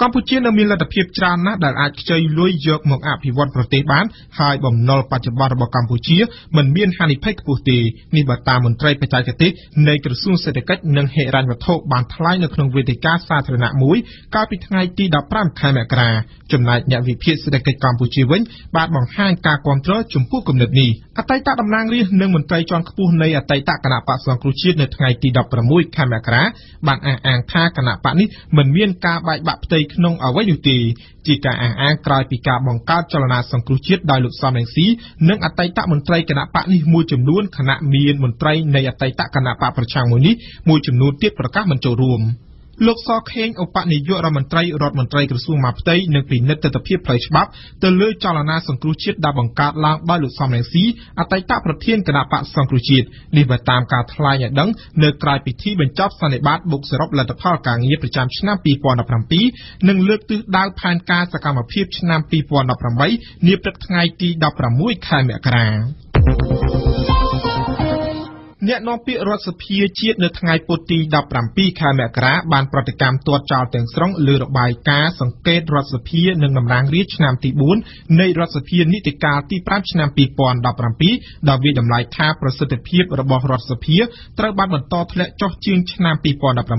កម្ពុជានៅមានលទ្ធភាពច្រើនណាស់ដែលអាចខ្ចីលុយយកមកអភិវឌ្ឍប្រទេសបានហើយបំណុលបច្ចុប្បន្នរបស់កម្ពុជាមិនមានហានិភ័យខ្ពស់ទេនេះបើតាមមន្ត្រីបច្ចេកទេសនៃក្រសួងសេដ្ឋកិច្ចនិងហិរញ្ញវត្ថុបានថ្លែងនៅក្នុងវេទិកាសាធារណៈមួយកាលពីថ្ងៃទី15ខែមករាចំណែកអ្នកវិភាគសេដ្ឋកិច្ចកម្ពុជាវិញបានបង្ហាញការគាំទ្រចំពោះគំនិតនេះអតីតតំណាងរាស្ត្រនិងមន្ត្រីជាន់ខ្ពស់នៃអតីតគណៈបក្សសង្គ្រោះជាតិនៅថ្ងៃទី16ខែមករាបានអះអាងថាគណៈបកនេះមិនមានការបែកបាក់ផ្ទៃក្នុងអ្វីនោះទេជាការអះអាងក្រោយពីការបង្កើតចលនាសង្គ្រោះជាតិដោយលោកសំរងស៊ីនិងអតីតមន្ត្រីគណៈបកនេះមួយចំនួនខណៈមានមន្ត្រីនៃអតីតគណៈបកប្រឆាំងមួយនេះមួយចំនួនទៀតប្រកាសមិនចូលរួម។ លោកសខេងឧបនាយករដ្ឋមន្ត្រីរដ្ឋមន្ត្រីក្រសួងមហាផ្ទៃនឹងពិនិត្យទស្សនវិជ្ជាផ្លូវច្បាប់ទៅលើចលនាសង្គ្រោះជាតិដែលបង្កើតឡើងដោយលោកសំរងស៊ីអតីតប្រធានគណៈបកសង្គ្រោះជាតិនេះបើតាមការថ្លែងឲ្យដឹងនៅក្រៅពិធីបញ្ចប់សន្និបាតបុកសរុបលទ្ធផលការងារប្រចាំឆ្នាំ2017និងលើកទិសដៅផែនការសកម្មភាពឆ្នាំ2018នាព្រឹកថ្ងៃទី16ខែមករា អ្នកនាំពាក្យរដ្ឋសភាជាតិនៅថ្ងៃពុធទី17ខែមករាបានប្រតិកម្មទាត់ចោលទាំងស្រុងលើរបាយការណ៍សង្កេតរដ្ឋសភានិងតំណាងរាស្ត្រឆ្នាំទី4នៃរដ្ឋសភានីតិកាលទី5ឆ្នាំ2017ដោយវាតម្លៃថាប្រសិទ្ធភាពរបស់រដ្ឋសភាត្រូវបានបន្តធ្លាក់ចុះជាងឆ្នាំ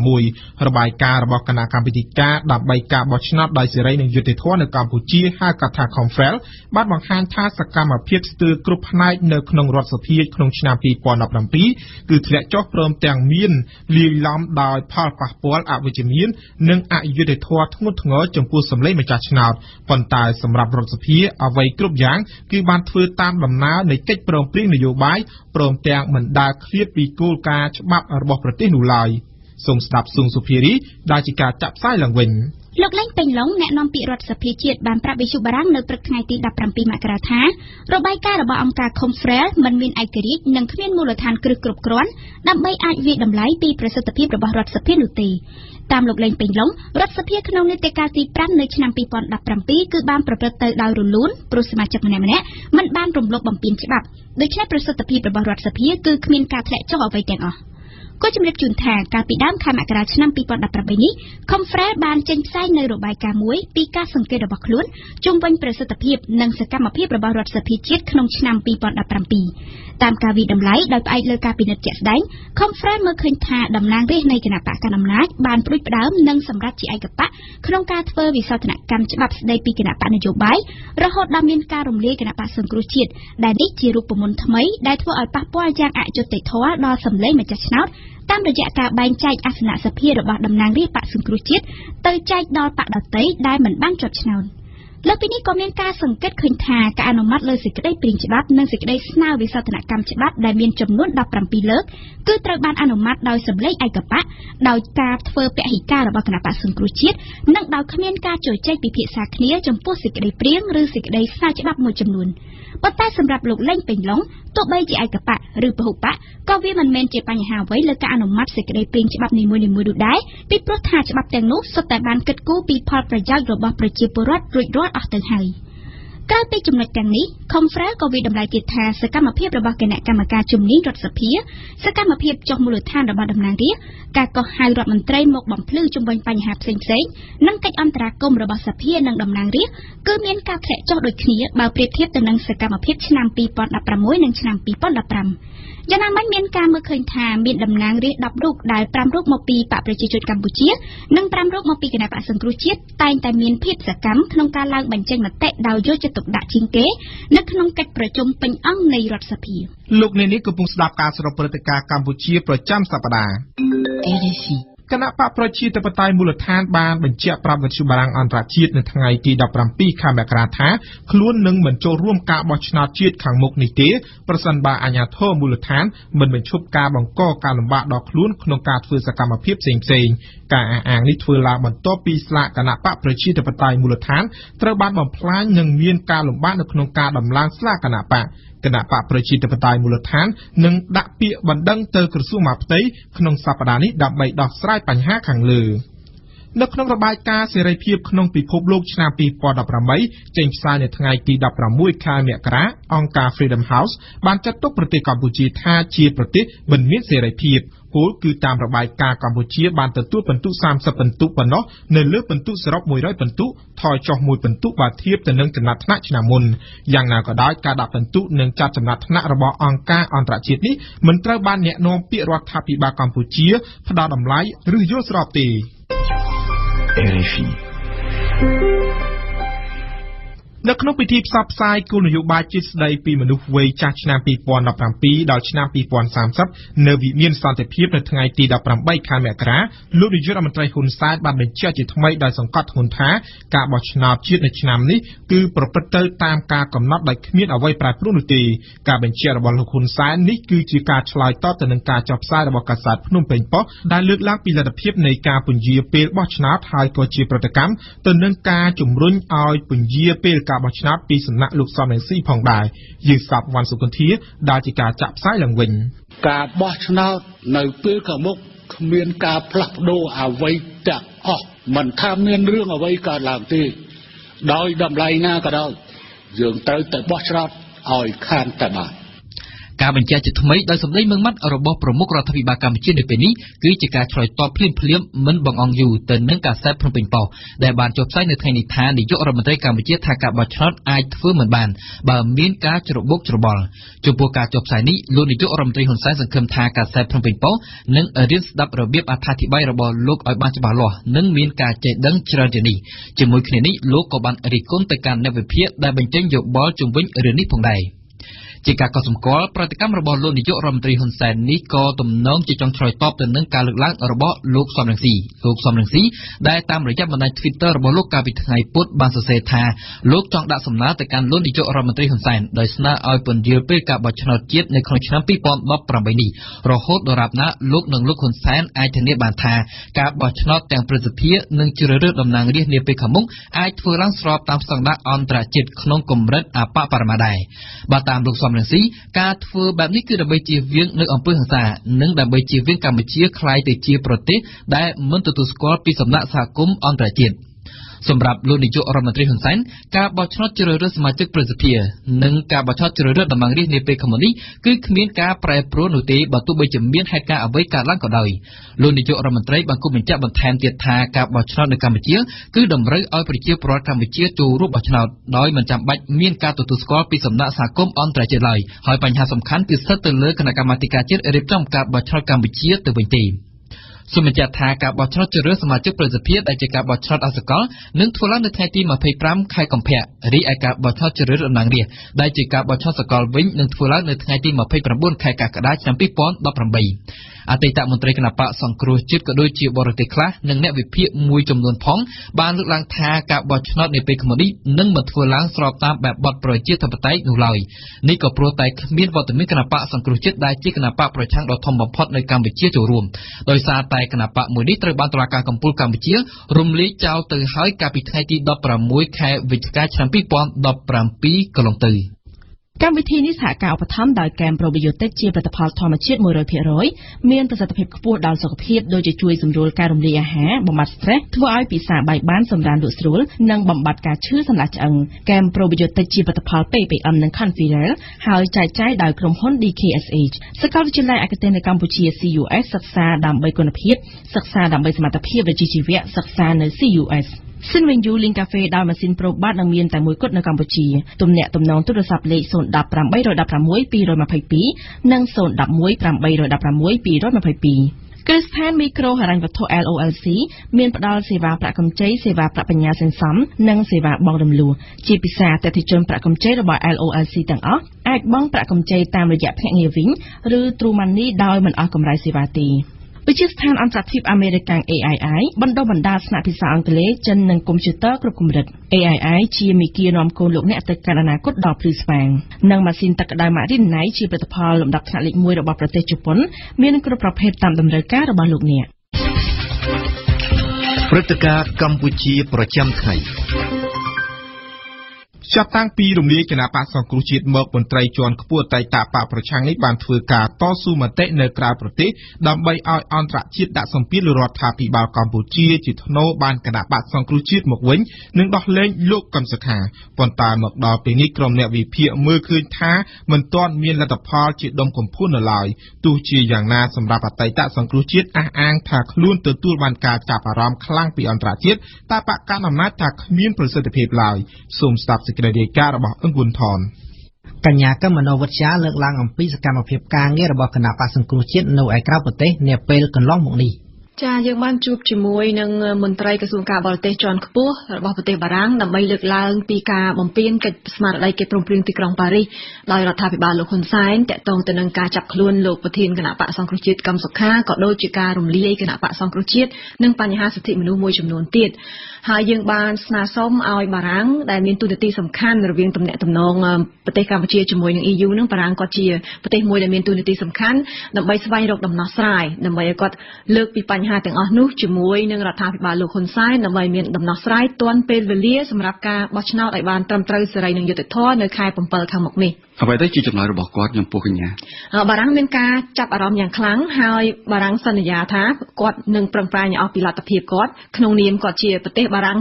2016របាយការណ៍របស់គណៈកម្មាធិការដើម្បីការបោះឆ្នោតដោយសេរីនិងយុត្តិធម៌នៅកម្ពុជាហៅកាត់ថា Confrel បានបង្ហាញថាសកម្មភាពស្ទើរគ្រប់ផ្នែកនៅក្នុងរដ្ឋសភាក្នុងឆ្នាំ2017នេះគឺធ្លាក់ចុះព្រមទាំងមានលាយឡំដោយផលប៉ះពាល់អវិជ្ជមាន និងអយុត្តិធម៌ធ្ងន់ធ្ងរចំពោះសម្លេងម្ចាស់ឆ្នោតប៉ុន្តែសម្រាប់រដ្ឋសភាអ្វីគ្រប់យ៉ាងគឺបានធ្វើតាមដំណើរនៃកិច្ចព្រមព្រៀងនយោបាយព្រមទាំងមិនដើរឃ្លាតពីគោលការណ៍ច្បាប់របស់ប្រទេសនោះឡើយសូមស្ដាប់ស៊ុងសុភារីដែលជាការចាក់ផ្សាយឡើងវិញ
លោកលេងពេញឡុងអ្នកនាំពាក្យរដ្ឋសភាជាតិបានប្រាប់វិទ្យុបារាំងនៅព្រឹកថ្ងៃទី17មករាថារបាយការណ៍របស់អង្គការ Confrel មិនមានឯករាជ្យនិងគ្មានមូលដ្ឋានគ្រឹះគ្រប់គ្រាន់ដើម្បីអាចវិតម្លៃពីប្រសិទ្ធភាពរបស់រដ្ឋសភានោះទេតាមលោកលេងពេញឡុងរដ្ឋសភាក្នុងនីតិកាលទី5នៅឆ្នាំ2017គឺបានប្រព្រឹត្តទៅដោយរលូនព្រោះសមាជិកម្នាក់ៗមិនបានរំលោភបំពានច្បាប់ដូច្នេះប្រសិទ្ធភាពរបស់រដ្ឋសភាគឺគ្មានការធ្លាក់ចុះអ្វីទាំងអស់ ក៏ជំរាបជូនថាកាលពីដើមខែមករាឆ្នាំ2018នេះ Confrel បានចេញផ្សាយនៅរបាយការណ៍មួយពីការសង្កេតរបស់ខ្លួនជុំវិញប្រសិទ្ធភាពនិងសកម្មភាពរបស់រដ្ឋសភាជាតិក្នុងឆ្នាំ2017តាមការវិតម្លៃដោយផ្អែកលើការពិនិត្យជាក់ស្ដែង Confrel មើលឃើញថាតំណាងរាស្ត្រនៃគណៈបកកណ្ដាលអំណាចបានព្រួយផ្ដើមនិងសម្រាប់ជាឯកបកក្នុងការធ្វើវិសោធនកម្មច្បាប់ស្ដីពីគណៈបកនយោបាយរហូតដល់មានការរំលាយគណៈបកសង្គ្រោះជាតិដែលនេះជារូបមន្តថ្មីដែលធ្វើឲ្យប៉ះពាល់យ៉ាងអយុត្តិធម៌ដល់សម្លេងម្ចាស់ឆ្នោតតាមរយៈការបែងចែកអាសនៈសភារបស់តំណាងរាស្ត្របកសង្គ្រោះជាតិទៅចែកដល់បកដតីដែលមិនបានជាប់ឆ្នោតលើពីនេះក៏មានការសង្កេតឃើញថាការអនុម័តលើសេចក្តីព្រាងច្បាប់និងសេចក្តីស្នើវិសោធនកម្មច្បាប់ដែលមានចំនួន17លើកគឺត្រូវបានអនុម័តដោយសម្លេងឯកបៈដោយការធ្វើពហិការរបស់គណៈបក្សសង្គ្រោះជាតិនិងដោយគ្មានការជជែកពិភាក្សាគ្នាចំពោះសេចក្តីព្រាងឬសេចក្តីស្នើច្បាប់មួយចំនួន ប៉ុន្តែសម្រាប់លោកលេងពេញឡុងទោះបីជាឯកបៈឬពហុបកក៏វាមិនមែនជាបញ្ហាអ្វីលើការអនុម័តសេចក្តីព្រាងច្បាប់នីមួយៗនោះដែរពីព្រោះថាច្បាប់ទាំងនោះសុទ្ធតែបានគិតគូរពីផលប្រយោជន៍របស់ប្រជាពលរដ្ឋរួចរាល់អស់ទៅហើយ។ ក្រៅពីចំណុចទាំងនេះ Confrel ក៏វិតម្លៃទៀតថាសកម្មភាពរបស់គណៈកម្មការជំនាញរដ្ឋសភាសកម្មភាពចុះមូលដ្ឋានរបស់តំណាងរាស្ត្រការកោះហៅរដ្ឋមន្ត្រីមកបំភ្លឺជំវិញបញ្ហាផ្សេងៗនិងកិច្ចអន្តរាគមន៍របស់សភានិងតំណាងរាស្ត្រគឺមានការធ្លាក់ចុះដូចគ្នាបើប្រៀបធៀបទៅនឹងសកម្មភាពឆ្នាំ2016និងឆ្នាំ2015យ៉ាងណាមិញមានការមើលឃើញថាមានតំណាងរាស្ត្រ10រូបដែល5រូបមកពីបកប្រជាជនកម្ពុជានិង5រូបមកពីគណៈបកសង្គ្រោះជាតិតែងតែមានភាពសកម្មក្នុងការឡើងបញ្ចេញមតិដោយយកចិត្តទុកដាក់ជាងគេនៅក្នុងកិច្ចប្រជុំពេញអង្គនៃរដ្ឋសភា
លោកអ្នកនេះកំពុងស្ដាប់ការសរុបព្រឹត្តិការណ៍កម្ពុជាប្រចាំសប្តាហ៍ RFI គណៈបកប្រជាធិបតេយ្យមូលដ្ឋានបានបញ្ជាក់ប្រាប់វិទ្យុបារាំងអន្តរជាតិនៅថ្ងៃទី17ខែមករាថាខ្លួននឹងមិនចូលរួមការបោះឆ្នោតជាតិខាងមុខនេះទេប្រសិនបើអាជ្ញាធរមូលដ្ឋានមិនបញ្ឈប់ការបង្កការលំបាកដល់ខ្លួនក្នុងការធ្វើសកម្មភាពផ្សេងៗការអះអាងនេះធ្វើឡើងបន្ទាប់ពីស្លាកគណៈបកប្រជាធិបតេយ្យមូលដ្ឋានត្រូវបានបំផ្លាញនិងមានការលំបាកនៅក្នុងការដំឡើងស្លាកគណៈបក គណៈបកប្រជាធិបតេយ្យមូលដ្ឋាននឹងដាក់ពាក្យបណ្ដឹងទៅក្រសួងមហាផ្ទៃក្នុងសប្តាហ៍នេះដើម្បីដោះស្រាយបញ្ហាខាងលើ នៅក្នុងរបាយការណ៍សេរីភាពក្នុងពិភពលោកឆ្នាំ2018ចេញផ្សាយនៅថ្ងៃទី16ខែមករាអង្គការ Freedom House បានចាត់ទុកប្រទេសកម្ពុជាថាជាប្រទេសមិនមានសេរីភាពគោលគឺតាមរបាយការណ៍កម្ពុជាបានទទួលពិន្ទុ30ពិន្ទុប៉ុណ្ណោះនៅលើពិន្ទុសរុប100ពិន្ទុថយចុះ1ពិន្ទុបើធៀបទៅនឹងចំណាត់ថ្នាក់ឆ្នាំមុនយ៉ាងណាក៏ដោយការដាក់ពិន្ទុនិងចាត់ចំណាត់ថ្នាក់របស់អង្គការអន្តរជាតិនេះមិនត្រូវបានអ្នកនាំពាក្យរដ្ឋាភិបាលកម្ពុជាផ្ដល់តម្លៃឬយល់ស្របទេ RFI នៅក្នុងពិធីផ្សព្វផ្សាយគោលនយោបាយជាតិស្ដីពីមនុស្សវ័យចាស់ឆ្នាំ2017ដល់ឆ្នាំ2030នៅវិមានសន្តិភាពនៅថ្ងៃទី18ខែមករាលោកនាយករដ្ឋមន្ត្រីហ៊ុនសែនបានបញ្ជាក់ជាថ្មីដោយសង្កត់ធ្ងន់ថាការបោះឆ្នោតជាតិនៅឆ្នាំនេះគឺប្រព្រឹត្តទៅតាមការកំណត់ដោយគ្មានអ្វីប្រែប្រួលនោះទេការបញ្ជាក់របស់លោកហ៊ុនសែននេះគឺជាការឆ្លើយតបទៅនឹងការចុះផ្សាយរបស់កាសែតភ្នំពេញប៉ុស្តិ៍ដែលលើកឡើងពីលទ្ធភាពនៃការពន្យាពេលបោះឆ្នោតហើយក៏ជាប្រតិកម្មទៅនឹងការជំរុញឲ្យពន្យាពេលការបោះឆ្នោតពីសំណាក់លោកសំរងស៊ីផងដែរយើងស្ដាប់វ៉ាន់សុគន្ធាដែលជាការចាក់ផ្សាយឡើងវិញ
ការបោះឆ្នោតនៅពេលខាងមុខគ្មានការផ្លាស់ប្ដូរអ្វីទាំងអស់មិនថាមានរឿងអ្វីកើតឡើងទេ ដោយតម្លៃណាក៏ដោយយើងត្រូវតែបោះឆ្នោតឲ្យខានតែបាន
ការបញ្ជាក់ជាថ្មីដោយសម្ដីមឹងម៉ាត់របស់ប្រមុខរដ្ឋាភិបាលកម្ពុជានៅពេលនេះគឺជាការឆ្លើយតបភ្លាមភ្លាមមិនបង្អង់យូរទៅនឹងកាសែតភ្នំពេញប៉ុស្តិ៍ដែលបានចុះផ្សាយនៅថ្ងៃនេះថានាយករដ្ឋមន្ត្រីកម្ពុជាថាការបោះឆ្នោតអាចធ្វើមិនបានបើមានការច្របូកច្របល់ចំពោះការចុះផ្សាយនេះលោកនាយករដ្ឋមន្ត្រីហ៊ុនសែនសង្ឃឹមថាកាសែតភ្នំពេញប៉ុស្តិ៍នឹងរៀនស្ដាប់របៀបអត្ថាធិប្បាយរបស់លោកឲ្យបានច្បាស់លាស់និងមានការចេះដឹងច្រើនជាងនេះជាមួយគ្នានេះលោកក៏បានរិះគន់ទៅកាន់អ្នកវិភាគដែលបញ្ចេញយោបល់ជំវិញរឿងនេះផងដែរ ជាការកត់សម្គាល់ប្រតិកម្មរបស់លោកនាយករដ្ឋមន្ត្រីហ៊ុនសែននេះក៏ទំនងជាចង់ឆ្លើយតបទៅនឹងការលើកឡើងរបស់លោកសំរងស៊ីលោកសំរងស៊ីដែលតាមរយៈបណ្ដាញ Twitter របស់លោកកាលពីថ្ងៃពុធបានសរសេរថាលោកចង់ដាក់សំណើទៅកាន់លោកនាយករដ្ឋមន្ត្រីហ៊ុនសែនដោយស្នើឲ្យពន្យាលពេលការបោះឆ្នោតជាតិនៅក្នុងឆ្នាំ2018នេះរហូតដរាបណាលោកនិងលោកហ៊ុនសែនអាចធានាបានថាការបោះឆ្នោតទាំងព្រឹទ្ធសភានិងជ្រើសរើសតំណាងរាស្ត្រនាពេលខាងមុខអាចធ្វើឡើងស្របតាមស្តង់ដារអន្តរជាតិក្នុងកម្រិតអបបរមាដែរបើតាមលោកសំមរាំងស៊ីការធ្វើបែបនេះគឺដើម្បីជៀសវាងនៅអំពើហិង្សានិងដើម្បីជៀសវាងកម្ពុជាក្លាយទៅជាប្រទេសដែលមិនទទួលស្គាល់ពីសំណាក់សហគមន៍អន្តរជាតិ។ សម្រាប់លោកនាយករដ្ឋមន្ត្រីហ៊ុនសែនការបោះឆ្នោតជ្រើសរើសសមាជិកព្រឹទ្ធសភានិងការបោះឆ្នោតជ្រើសរើសតំណាងរាស្ត្រនាពេលខាងមុខនេះគឺគ្មានការប្រែប្រួលនោះទេបើទោះបីជាមានហេតុការណ៍អ្វីកើតឡើងក៏ដោយលោកនាយករដ្ឋមន្ត្រីបានគូបញ្ជាក់បន្ថែមទៀតថាការបោះឆ្នោតនៅកម្ពុជាគឺតម្រូវឲ្យប្រជាពលរដ្ឋកម្ពុជាចូលរួមបោះឆ្នោតដោយមិនចាំបាច់មានការទទួលស្គាល់ពីសំណាក់សហគមន៍អន្តរជាតិឡើយហើយបញ្ហាសំខាន់គឺស្ថិតទៅលើគណៈកម្មាធិការជាតិរៀបចំការបោះឆ្នោតកម្ពុជាទៅវិញទេ សូមបញ្ជាក់ថាការបោះឆ្នោតជ្រើសរើសសមាជិកប្រសិទ្ធភាពដែលជាការបោះឆ្នោតអសកលនឹងធ្វើឡើងនៅថ្ងៃទី25ខែកុម្ភៈរីឯការបោះឆ្នោតជ្រើសរើសតំណាងរាស្ត្រដែលជាការបោះឆ្នោតសកលវិញនឹងធ្វើឡើងនៅថ្ងៃទី29ខែកក្កដាឆ្នាំ2018អតីតមន្ត្រីគណៈបកសង្គ្រោះជាតិក៏ដូចជាបរទេសខ្លះនិងអ្នកវិភាគមួយចំនួនផងបានលើកឡើងថាការបោះឆ្នោតនាពេលខាងមុខនេះនឹងមិនធ្វើឡើងស្របតាមបែបបទប្រជាធិបតេយ្យនោះឡើយនេះក៏ព្រោះតែគ្មានវត្តមានគណៈបកសង្គ្រោះជាតិដែលជាគណៈបកប្រឆាំងដ៏ធំបំផុតនៅកម្ពុជាចូលរួមដោយសារតែគណៈបកមួយនេះត្រូវបានតុលាការកំពូលកម្ពុជារំលាយចោលទៅហើយកាលពីថ្ងៃទី16ខែវិច្ឆិកាឆ្នាំ2017កន្លងទៅ
កម្មវិធីនេះសហការឧបត្ថម្ភដោយកែមប្រូប៊ីយ៉ូទិកជាផលិតផលធម្មជាតិ100%មានប្រសិទ្ធភាពខ្ពស់ដល់សុខភាព ដូចជាជួយសម្រួលការរំលាយអាហារ បំបាត់ stress ធ្វើឲ្យពិសាបាយបាន សម្រានលក់ស្រួល និងបំបាត់ការឈឺសន្លាក់ឆ្អឹងកែមប្រូប៊ីយ៉ូទិកជាផលិតផល PPM និង Confiral ហើយចែកចាយដោយក្រុមហ៊ុន DKSH សាកលវិទ្យាល័យឯកទេសនៅកម្ពុជា CUS សិក្សាដើម្បីគុណភាព សិក្សាដើម្បីសមត្ថភាពវិជ្ជាជីវៈ សិក្សានៅ CUS សិនវិញយូលីងកាហ្វេដោយម៉ាស៊ីនប្រូបាតនឹងមានតែមួយគត់នៅកម្ពុជាទំនាក់ទំនងទូរស័ព្ទលេខ010 816 222និង011 816 222គ្រឹះស្ថានមីក្រូហិរញ្ញវត្ថុ LOLC មានផ្ដល់សេវាប្រាក់កម្ចីសេវាប្រាក់បញ្ញាសន្សំនិងសេវាបង់រំលោះជាពិសេសអតិថិជនប្រាក់កម្ចីរបស់ LOLC ទាំងអស់អាចបង់ប្រាក់កម្ចីតាមរយៈភ្នាក់ងារវិញឬ True Money ដោយមិនអស់កម្រៃសេវាទេ វិទ្យាស្ថានអន្តរជាតិអាមេរិក AII បណ្ដុះបណ្ដាលស្នាក់ភាសាអង់គ្លេសចិននិងកុំព្យូទ័រគ្រប់កម្រិត AII ជាមេគានាំកូនលោកអ្នកទៅកាន់អនាគតដ៏ភ្លឺស្វាងនិងម៉ាស៊ីនទឹកក្តៅម៉ារីណៃជាផលិតផលលំដាប់ថ្នាក់លេខ1របស់ប្រទេសជប៉ុនមានគ្រប់ប្រភេទតាមតម្រូវការរបស់លោកអ្នក
ព្រឹត្តិការណ៍កម្ពុជាប្រចាំថ្ងៃ
ចាប់តាំងពីរំលាយគណៈបកសង្គ្រោះជាតិមកមន្ត្រីជាន់ខ្ពស់តៃតាបកប្រឆាំងនេះបានធ្វើការតស៊ូមតិនៅក្រៅប្រទេសដើម្បីឲ្យអន្តរជាតិដាក់សម្ពាធលើរដ្ឋាភិបាលកម្ពុជាជាថ្នូរបានគណៈបកសង្គ្រោះជាតិមកវិញនិងដោះលែងលោកកឹមសុខាប៉ុន្តែមកដល់ពេលនេះក្រុមអ្នកវិភាគមើលឃើញថាមិនទាន់មានលទ្ធផលជាដុំកំភួននៅឡើយទោះជាយ៉ាងណាសម្រាប់អតីតសង្គ្រោះជាតិអះអាងថាខ្លួនទទួលបានការចាប់អារម្មណ៍ខ្លាំងពីអន្តរជាតិតែបកកណ្ដាលអំណាចថាគ្មានប្រសិទ្ធភាពឡើយសូមស្ដាប់សេចក្តីរាយការណ៍របស់អង្វុនថនក
ញ្ញាកឹមមនោវិជ្ជាលើកឡើងអំពីសកម្មភាពការងាររបស់គណៈបក្សសង្គ្រោះជាតិនៅឯក្រៅប្រទេសនាពេលកន្លងមកនេះ។
ចាយើងបានជួបជាមួយនឹងមន្ត្រីក្រសួងការបរទេសជាន់ខ្ពស់របស់ប្រទេសបារាំងដើម្បីលើកឡើងពីការបំពេញកិច្ចស្មារតីកិច្ចព្រមព្រៀងទីក្រុងប៉ារីសដោយរដ្ឋាភិបាលលោកហ៊ុនសែនតាក់ទងទៅនឹងការចាប់ខ្លួនលោកប្រធានគណៈបកសង្គ្រោះជាតិកឹមសុខាក៏ដូចជាការរំលាយគណៈបកសង្គ្រោះជាតិនិងបញ្ហាសិទ្ធិមនុស្សមួយចំនួនទៀត ហើយយើងបានស្នើសុំឲ្យបារាំងដែលមានទូនាទីសំខាន់រវាងទំនាក់ទំនងប្រទេសកម្ពុជាជាមួយនឹង EU នឹងបារាំងគាត់ជាប្រទេសមួយដែលមានទូនាទីសំខាន់ដើម្បីស្វែងរកដំណោះស្រាយដើម្បីឲ្យគាត់លើកពីបញ្ហាទាំងអស់នោះជាមួយនឹងរដ្ឋាភិបាលលោកហ៊ុនសែនដើម្បីមានដំណោះស្រាយទាន់ពេលវេលាសម្រាប់ការបោះឆ្នោតឲ្យបានត្រឹមត្រូវសេរីនិងយុត្តិធម៌នៅខែ7ខាងមុខនេះ
អ្វីទៅជាចំណាយរបស់គាត់ចំពោះកញ្ញា
បារាំងមានការចាប់អារម្មណ៍យ៉ាងខ្លាំងហើយបារាំងសន្យាថាគាត់នឹងប្រឹងប្រែងឲ្យអស់ពីលទ្ធភាពគាត់ក្នុងនាមគាត់ជាប្រទេសបារាំង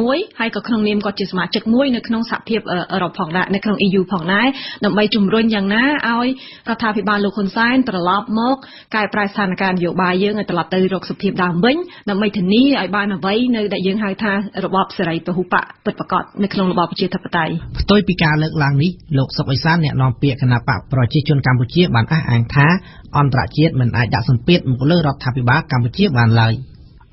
មួយហើយក៏ក្នុងនាមគាត់ជាសមាជិកមួយនៅក្នុងសហភាពអឺរ៉ុបផងដែរនៅក្នុង EU ផងដែរដើម្បីជំរុញយ៉ាងណាឲ្យរដ្ឋាភិបាលលោកហ៊ុនសែនត្រឡប់មកកែប្រែស្ថានភាពនយោបាយយើងឲ្យត្រឡប់ទៅរកសុភាពដើមវិញដើម្បីធានាឲ្យបានអ្វីនៅដែលយើងហៅថារបបសេរីពហុបកពិតប្រាកដនៅក្នុងរបបប្រជាធិបតេយ្យ
ផ្ទុយពីការលើកឡើងនេះលោកសុកអេសានអ្នកនាំពាក្យគណៈបកប្រជាជនកម្ពុជាបានអះអាងថាអន្តរជាតិមិនអាចដាក់សម្ពាធមកលើរដ្ឋាភិបាលកម្ពុជាបានឡើយ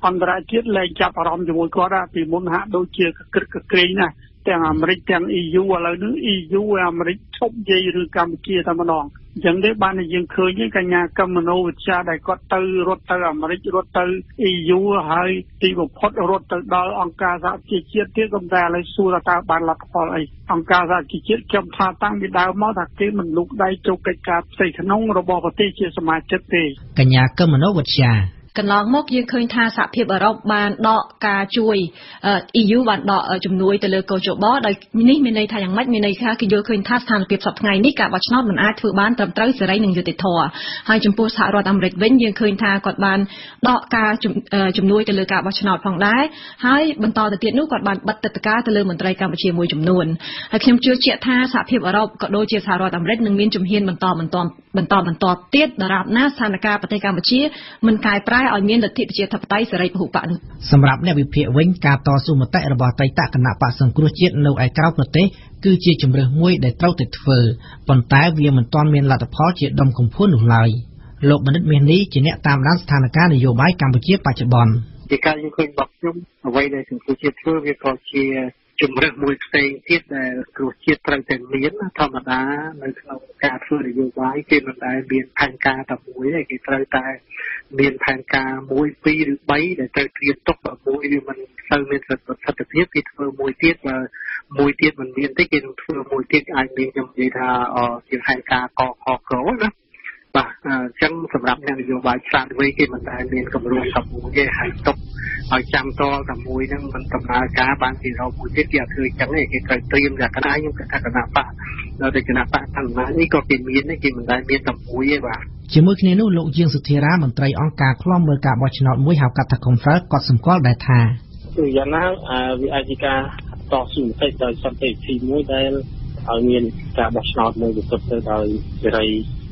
អន្តរជាតិលែងចាប់អារម្មណ៍ជាមួយគាត់ពីមុនហាក់ដូចជាកក្រឹកកក្រែងណាស់ទាំងអាមេរិកទាំង EU ឥឡូវនេះ EU អាមេរិកឈប់និយាយឬកម្ពុជាតែម្ដងអញ្ចឹងទេបានតែយើងឃើញកញ្ញាកឹមមនោវិជ្ជាដែលគាត់ទៅរត់ទៅអាមេរិករត់ទៅ EU ហើយទីបំផុតរត់ទៅដល់អង្គការសហជីវជាតិទៀតក៏តែឥឡូវសួរថាបានលទ្ធផលអីអង្គការសហជីវជាតិខ្ញុំថាតាំងពីដើមមកថាគេមិនលូកដៃចូលកិច្ចការផ្ទៃក្នុងរបស់ប្រទេសជាសមាជិកទេ
កញ្ញាកឹមមនោវិជ្ជា
កន្លងមកយើងឃើញថាសហភាពអឺរ៉ុបបានដកការជួយ EU បានដកជំនួយទៅលើកោជបដោយនេះមានន័យថាយ៉ាងម៉េចមានន័យថាគេយល់ឃើញថាស្ថានភាពសពថ្ងៃនេះការបោះឆ្នោតមិនអាចធ្វើបានត្រឹមត្រូវសេរីនិងយុត្តិធម៌ហើយចំពោះសហរដ្ឋអាមេរិកវិញយើងឃើញថាគាត់បានដកការជំនួយទៅលើការបោះឆ្នោតផងដែរហើយបន្តទៅទៀតនោះគាត់បានបិទទឹកការទៅលើមន្ត្រីកម្ពុជាមួយចំនួនហើយខ្ញុំជឿជាក់ថាសហភាពអឺរ៉ុបក៏ដូចជាសហរដ្ឋអាមេរិកនឹងមានជំហានបន្តបន្តបន្តបន្តទៀតដរាបណាស្ថានភាពប្រទេសកម្ពុជាមិនកែប្រែឲ្យមានលទ្ធិប្រជាធិបតេយ្យសេរីពហុបកនោះ
សម្រាប់អ្នកវិភាគវិញការតស៊ូមតិរបស់អតីតគណៈបកសង្គ្រោះជាតិនៅឯក្រៅប្រទេសគឺជាជំរើសមួយដែលត្រូវតែធ្វើប៉ុន្តែវាមិនទាន់មានលទ្ធផលជាដុំកំភួននោះឡើយលោកបណ្ឌិតមាសនេះជាអ្នកតាមដានស្ថានភាពនយោបាយកម្ពុជាបច្ចុប្បន្ន
ជាការយើងឃើញរបស់ខ្ញុំអ្វីដែលសង្គ្រោះជាតិធ្វើវាក៏ជា ជំរើសមួយផ្សេងទៀតដែលគ្រោះជាតិត្រូវតែមានធម្មតានៅក្នុងការធ្វើនយោបាយគេមិនដែលមានផែនការតែមួយទេគេត្រូវតែមានផែនការមួយពីរឬ3ដែលត្រូវត្រៀមទុកបើមួយវាមិនសូវមានប្រសិទ្ធភាពគេធ្វើមួយទៀតបើមួយទៀតមិនមានទេគេនឹងធ្វើមួយទៀតអាចមានខ្ញុំនិយាយថាជាផែនការកខក្រណា បាទអញ្ចឹងសម្រាប់អ្នកនយោបាយឆ្លាតវៃគេមិនដែលមានកម្រិតសមួយទេហើយទុកឲ្យចាំតតែមួយហ្នឹងមិនដំណើរការបានពីរោមួយទៀតគេអត់ធ្វើអញ្ចឹងទេគេត្រូវត្រៀមលក្ខណៈខ្ញុំគិតថាគណៈបកនៅតែគណៈបកធម្មតានេះក៏គេមានគេមិនដែលមានតែមួយទេបាទ
ជាមួយគ្នានោះលោកជាងសុធារាមន្ត្រីអង្គការឃ្លាំមើលការបោះឆ្នោតមួយហៅកាត់ថា Confrel ក៏សម្គាល់ដែរថា
គឺយ៉ាងណាវាអាចជាការតស៊ូមតិដោយសន្តិភាពមួយដែលឲ្យមានការបោះឆ្នោតមួយប្រព្រឹត្តទៅដោយសេរី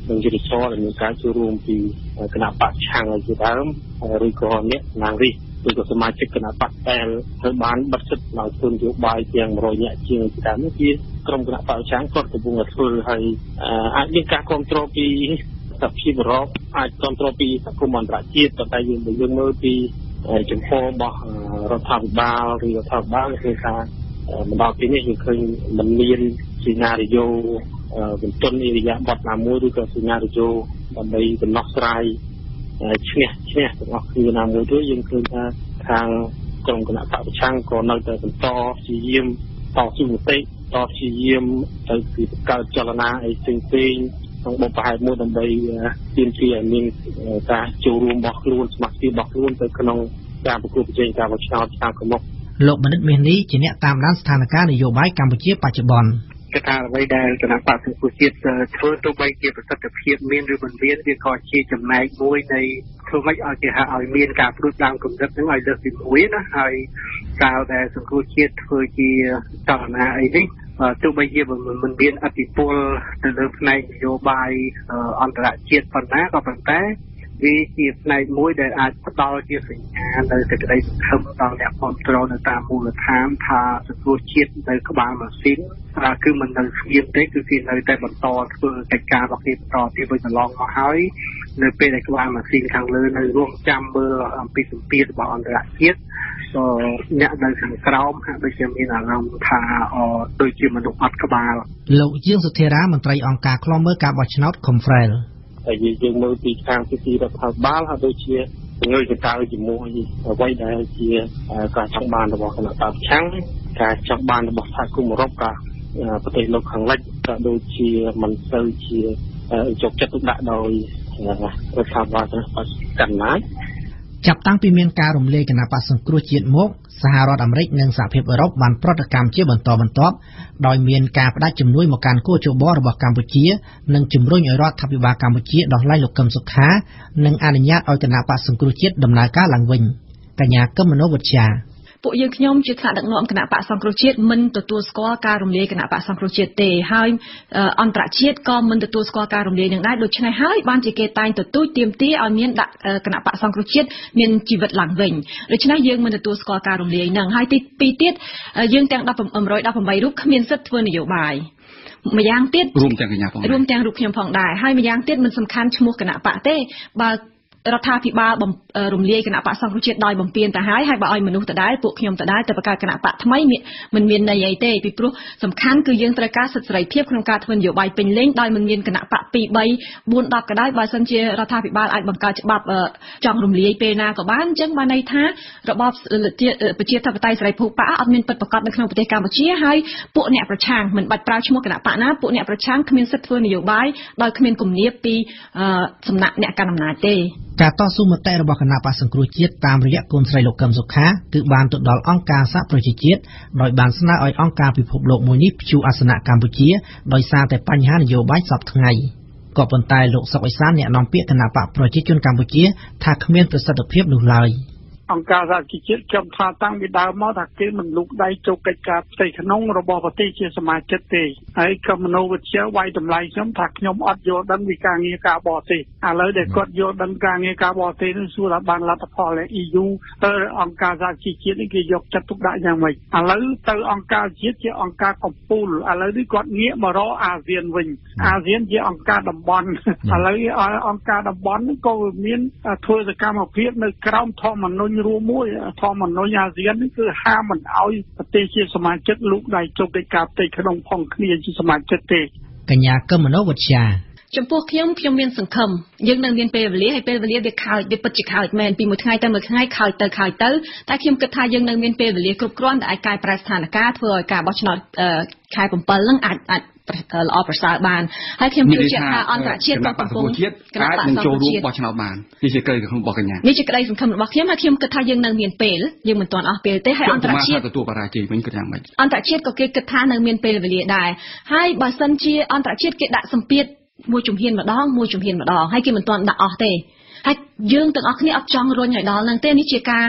និងយុទ្ធសាស្ត្រនិងការចូលរួមពីគណៈបកឆាំងជាដើមឬក៏អ្នកណាងរិះឬក៏សមាជិកគណៈបកដែលត្រូវបានបិទសិទ្ធិដោយទុនយោបាយទាំង100នាក់ជាងជាដើមនេះជាក្រុមគណៈបកឆាំងគាត់កំពុងតែធ្វើឲ្យអាចមានការគ្រប់គ្រងពីសភាអឺរ៉ុបអាចគ្រប់គ្រងពីសង្គមអន្តរជាតិតែយើងយើងមើលពីចំពោះរបស់រដ្ឋាភិបាលឬរដ្ឋាភិបាលគឺថាមកដល់ពេលនេះយើងឃើញមិនមានសេណារីយ៉ូ បន្ទន់អិរិយាបថណាមួយឬក៏សេណារីយ៉ូដើម្បីដំណោះស្រាយឈ្នះឈ្នះទាំងអស់គ្នាណាមួយទេយើងឃើញថាខាងក្រុមគណៈបកប្រឆាំងក៏នៅតែបន្តព្យាយាមតស៊ូមតិតព្យាយាមទៅពីកើតចលនាអីផ្សេងផ្សេងក្នុងបំផែមួយដើម្បីទាមទារឲ្យមានការចូលរួមរបស់ខ្លួនសមាជិករបស់ខ្លួនទៅក្នុងការប្រគល់ប្រជែងការបោះឆ្នោតឆ្នាំខាងមុខ
លោកបណ្ឌិតមាសនេះជាអ្នកតាមដានស្ថានភាពនយោបាយកម្ពុជាបច្ចុប្បន្ន
គិតថាអ្វីដែលគណៈបកសង្គ្រោះជាតិធ្វើទោះបីជាប្រសិទ្ធភាពមានឬមិនមានវាក៏ជាចំណែកមួយនៃធ្វើម៉េចឲ្យគេហៅឲ្យមានការព្រួតឡើងកម្រិតហ្នឹងឲ្យលើកទី1ណាហើយកាលដែលសង្គ្រោះជាតិធ្វើជាចលនាអីនេះទោះបីជាមិនមានអធិពលទៅលើផ្នែកនយោបាយអន្តរជាតិប៉ុណ្ណាក៏ប៉ុន្តែ វាជាផ្នែកមួយដែលអាចផ្ដល់ជាសញ្ញានៅសេចក្តីសង្ឃឹមដល់អ្នកគ្រប់គ្រងនៅតាមមូលដ្ឋានថាសង្គ្រោះជាតិនៅក្បាលម៉ាស៊ីនគឺមិននៅស្ងៀមទេគឺគេនៅតែបន្តធ្វើកិច្ចការរបស់គេបន្តទៀតវិញកន្លងមកហើយនៅពេលដែលក្បាលម៉ាស៊ីនខាងលើនៅរងចាំមើលអំពីសម្ពាធរបស់អន្តរជាតិក៏អ្នកនៅខាងក្រោមហាក់ដូចជាមានអារម្មណ៍ថាដូចជាមនុស្សអត់ក្បាល
លោកជាងសុធិរាមន្ត្រីអង្គការឃ្លាំមើលការបោះឆ្នោត Confrel
ហើយយើងមើលពីខាងទីទីរដ្ឋាភិបាលហើយដូចជាងើយកតៅជាមួយអ្វីដែលជាការចង់បានរបស់គណៈបព្វឆាំងការចង់បានរបស់សហគមន៍អឺរ៉ុបការប្រទេសលោកខាងលិចក៏ដូចជាមិនសូវជាយកចិត្តទុកដាក់ដោយរដ្ឋាភិបាលកាន់ណាយ
ចាប់តាំងពីមានការរំលាយគណៈបក្សសង្គ្រោះជាតិមក សហរដ្ឋអាមេរិកនិងសហភាពអឺរ៉ុបបានប្រតិកម្មជាបន្តបន្ទាប់ដោយមានការផ្តាច់ជំនួយមកកាន់គូជបរបស់កម្ពុជានិងជំរុញឲ្យរដ្ឋាភិបាលកម្ពុជាដោះលែងលោកកឹមសុខា និងអនុញ្ញាតឲ្យគណៈបក្សសង្គ្រោះជាតិដំណើរការឡើងវិញកញ្ញាកឹមមនោវិជ្ជា
ពួកយើងខ្ញុំជាថ្នាក់ដឹកនាំគណៈបកសង្គ្រោះជាតិមិនទទួលស្គាល់ការរំលាយគណៈបកសង្គ្រោះជាតិទេហើយអន្តរជាតិក៏មិនទទួលស្គាល់ការរំលាយនឹងដែរដូច្នេះហើយបានជាគេតែងទទូចទាមទារឲ្យមានដាក់គណៈបកសង្គ្រោះជាតិមានជីវិតឡើងវិញដូច្នេះយើងមិនទទួលស្គាល់ការរំលាយនឹងហើយទី2ទៀតយើងទាំង118រូបគ្មានសិទ្ធិធ្វើនយោបាយម្យ៉ាងទៀត
រួមទាំងកញ្ញាផង
រួមទាំងរូបខ្ញុំផងដែរហើយម្យ៉ាងទៀតមិនសំខាន់ឈ្មោះគណៈបកទេបើ រដ្ឋាភិបាលរំលាយគណៈបកសង្គ្រោះជាតិដោយបំពេញទៅហើយហើយបើឲ្យមនុស្សទៅដែរពួកខ្ញុំទៅដែរទៅបង្កើតគណៈបកថ្មីមិនមានន័យអីទេពីព្រោះសំខាន់គឺយើងត្រូវការសិទ្ធិសេរីភាពក្នុងការធ្វើនយោបាយពេញលេញដោយមិនមានគណៈបក2 3 4 10ក៏ដោយបើសិនជារដ្ឋាភិបាលអាចបង្កើតច្បាប់ចង់រំលាយពេលណាក៏បានអញ្ចឹងបានន័យថារបបប្រជាធិបតេយ្យសេរីភូប៉ាអត់មានពិតប្រាកដនៅក្នុងប្រទេសកម្ពុជាហើយពួកអ្នកប្រឆាំងមិនបាច់ប្រើឈ្មោះគណៈបកណាពួកអ្នកប្រឆាំងគ្មានសិទ្ធិធ្វើនយោបាយដោយគ្មានគំនាបពីសំណាក់អ្នកកាន់អំណាចទេ
ការតស៊ូមតិរបស់គណៈបក្សសង្គ្រោះជាតិតាមរយៈកូនស្រីលោកកឹមសុខាគឺបានទៅដល់អង្គការសហប្រជាជាតិដោយបានស្នើឲ្យអង្គការពិភពលោកមួយនេះព្យួរអាសនៈកម្ពុជាដោយសារតែបញ្ហានយោបាយសពថ្ងៃក៏ប៉ុន្តែលោកសុកអេសានអ្នកនាំពាក្យគណៈបកប្រជាជនកម្ពុជាថាគ្មានប្រសិទ្ធភាពនោះឡើយ។
អង្គការសហជីវជាតិខ្ញុំថាតាំងពីដើមមកថាគេមិនលូកដៃចូលកិច្ចការផ្ទៃក្នុងរបស់ប្រទេសជាសមាជិកទេហើយក៏មនោវិជ្ជាវាយតម្លៃខ្ញុំថាខ្ញុំអត់យល់ដឹងពីការងារការបរទេសឥឡូវដែលគាត់យល់ដឹងការងារការបរទេសនេះសួរថាបានលទ្ធផល EU ទៅអង្គការសហជីវជាតិនេះគេយកចិត្តទុកដាក់យ៉ាងម៉េចឥឡូវទៅអង្គការជាតិជាអង្គការកំពូលឥឡូវនេះគាត់ងាកមករកអាស៊ានវិញអាស៊ានជាអង្គការតំបន់ឥឡូវអង្គការតំបន់នេះក៏មានធ្វើសកម្មភាពនៅក្រោមធម្មនុញ្ញរួមមួយធម្មនុញ្ញអាស៊ាននេះគឺហាមមិនអោយប្រទេសជាសមាជិកលូកដៃចុកកិច្ចការផ្ទៃក្នុងផងគ្នាជាសមាជិកទេ
កញ្ញាកឹមមនោវិជ្ជា
ចំពោះខ្ញុំខ្ញុំមានសង្ឃឹមយើងនៅមានពេលវេលាហើយពេលវេលាវាខើចវាពិតជាខើចមែនពីមួយថ្ងៃទៅមួយថ្ងៃខើចទៅខើចទៅតែខ្ញុំគិតថាយើងនៅមានពេលវេលាគ្រប់គ្រាន់ដែលអាចកែប្រែស្ថានភាពធ្វើឲ្យការបោះឆ្នោតខែ7ហ្នឹងអាចអាចល្អប្រសើរបានហើយខ្ញុំជឿជាក់ថាអន្តរជាតិក៏កំពុង
គណៈបកសង្គ្រោះជាតិបោះឆ្នោតបាននេះជាក្តីសង្ឃឹមរបស់កញ្ញា
នេះជាក្តីសង្ឃឹមរបស់ខ្ញុំហើយខ្ញុំគិតថាយើងនៅមានពេលយើងមិនទាន់អស់ពេលទេហើយអន្តរជាតិ
ទទួលបរាជ័យវិញគិតយ៉ាងម៉េច
អន្តរជាតិក៏គេគិតថានៅមានពេលវេលាដែរហើយបើសិនជាអន្តរជាតិគេដាក់សម្ពាធ មួយជំហានម្ដងមួយជំហានម្ដងហើយគេមិនទាន់ដាក់អស់ទេហើយយើងទាំងអស់គ្នាអត់ចង់រុញឲ្យដល់ហ្នឹងទេនេះជាការ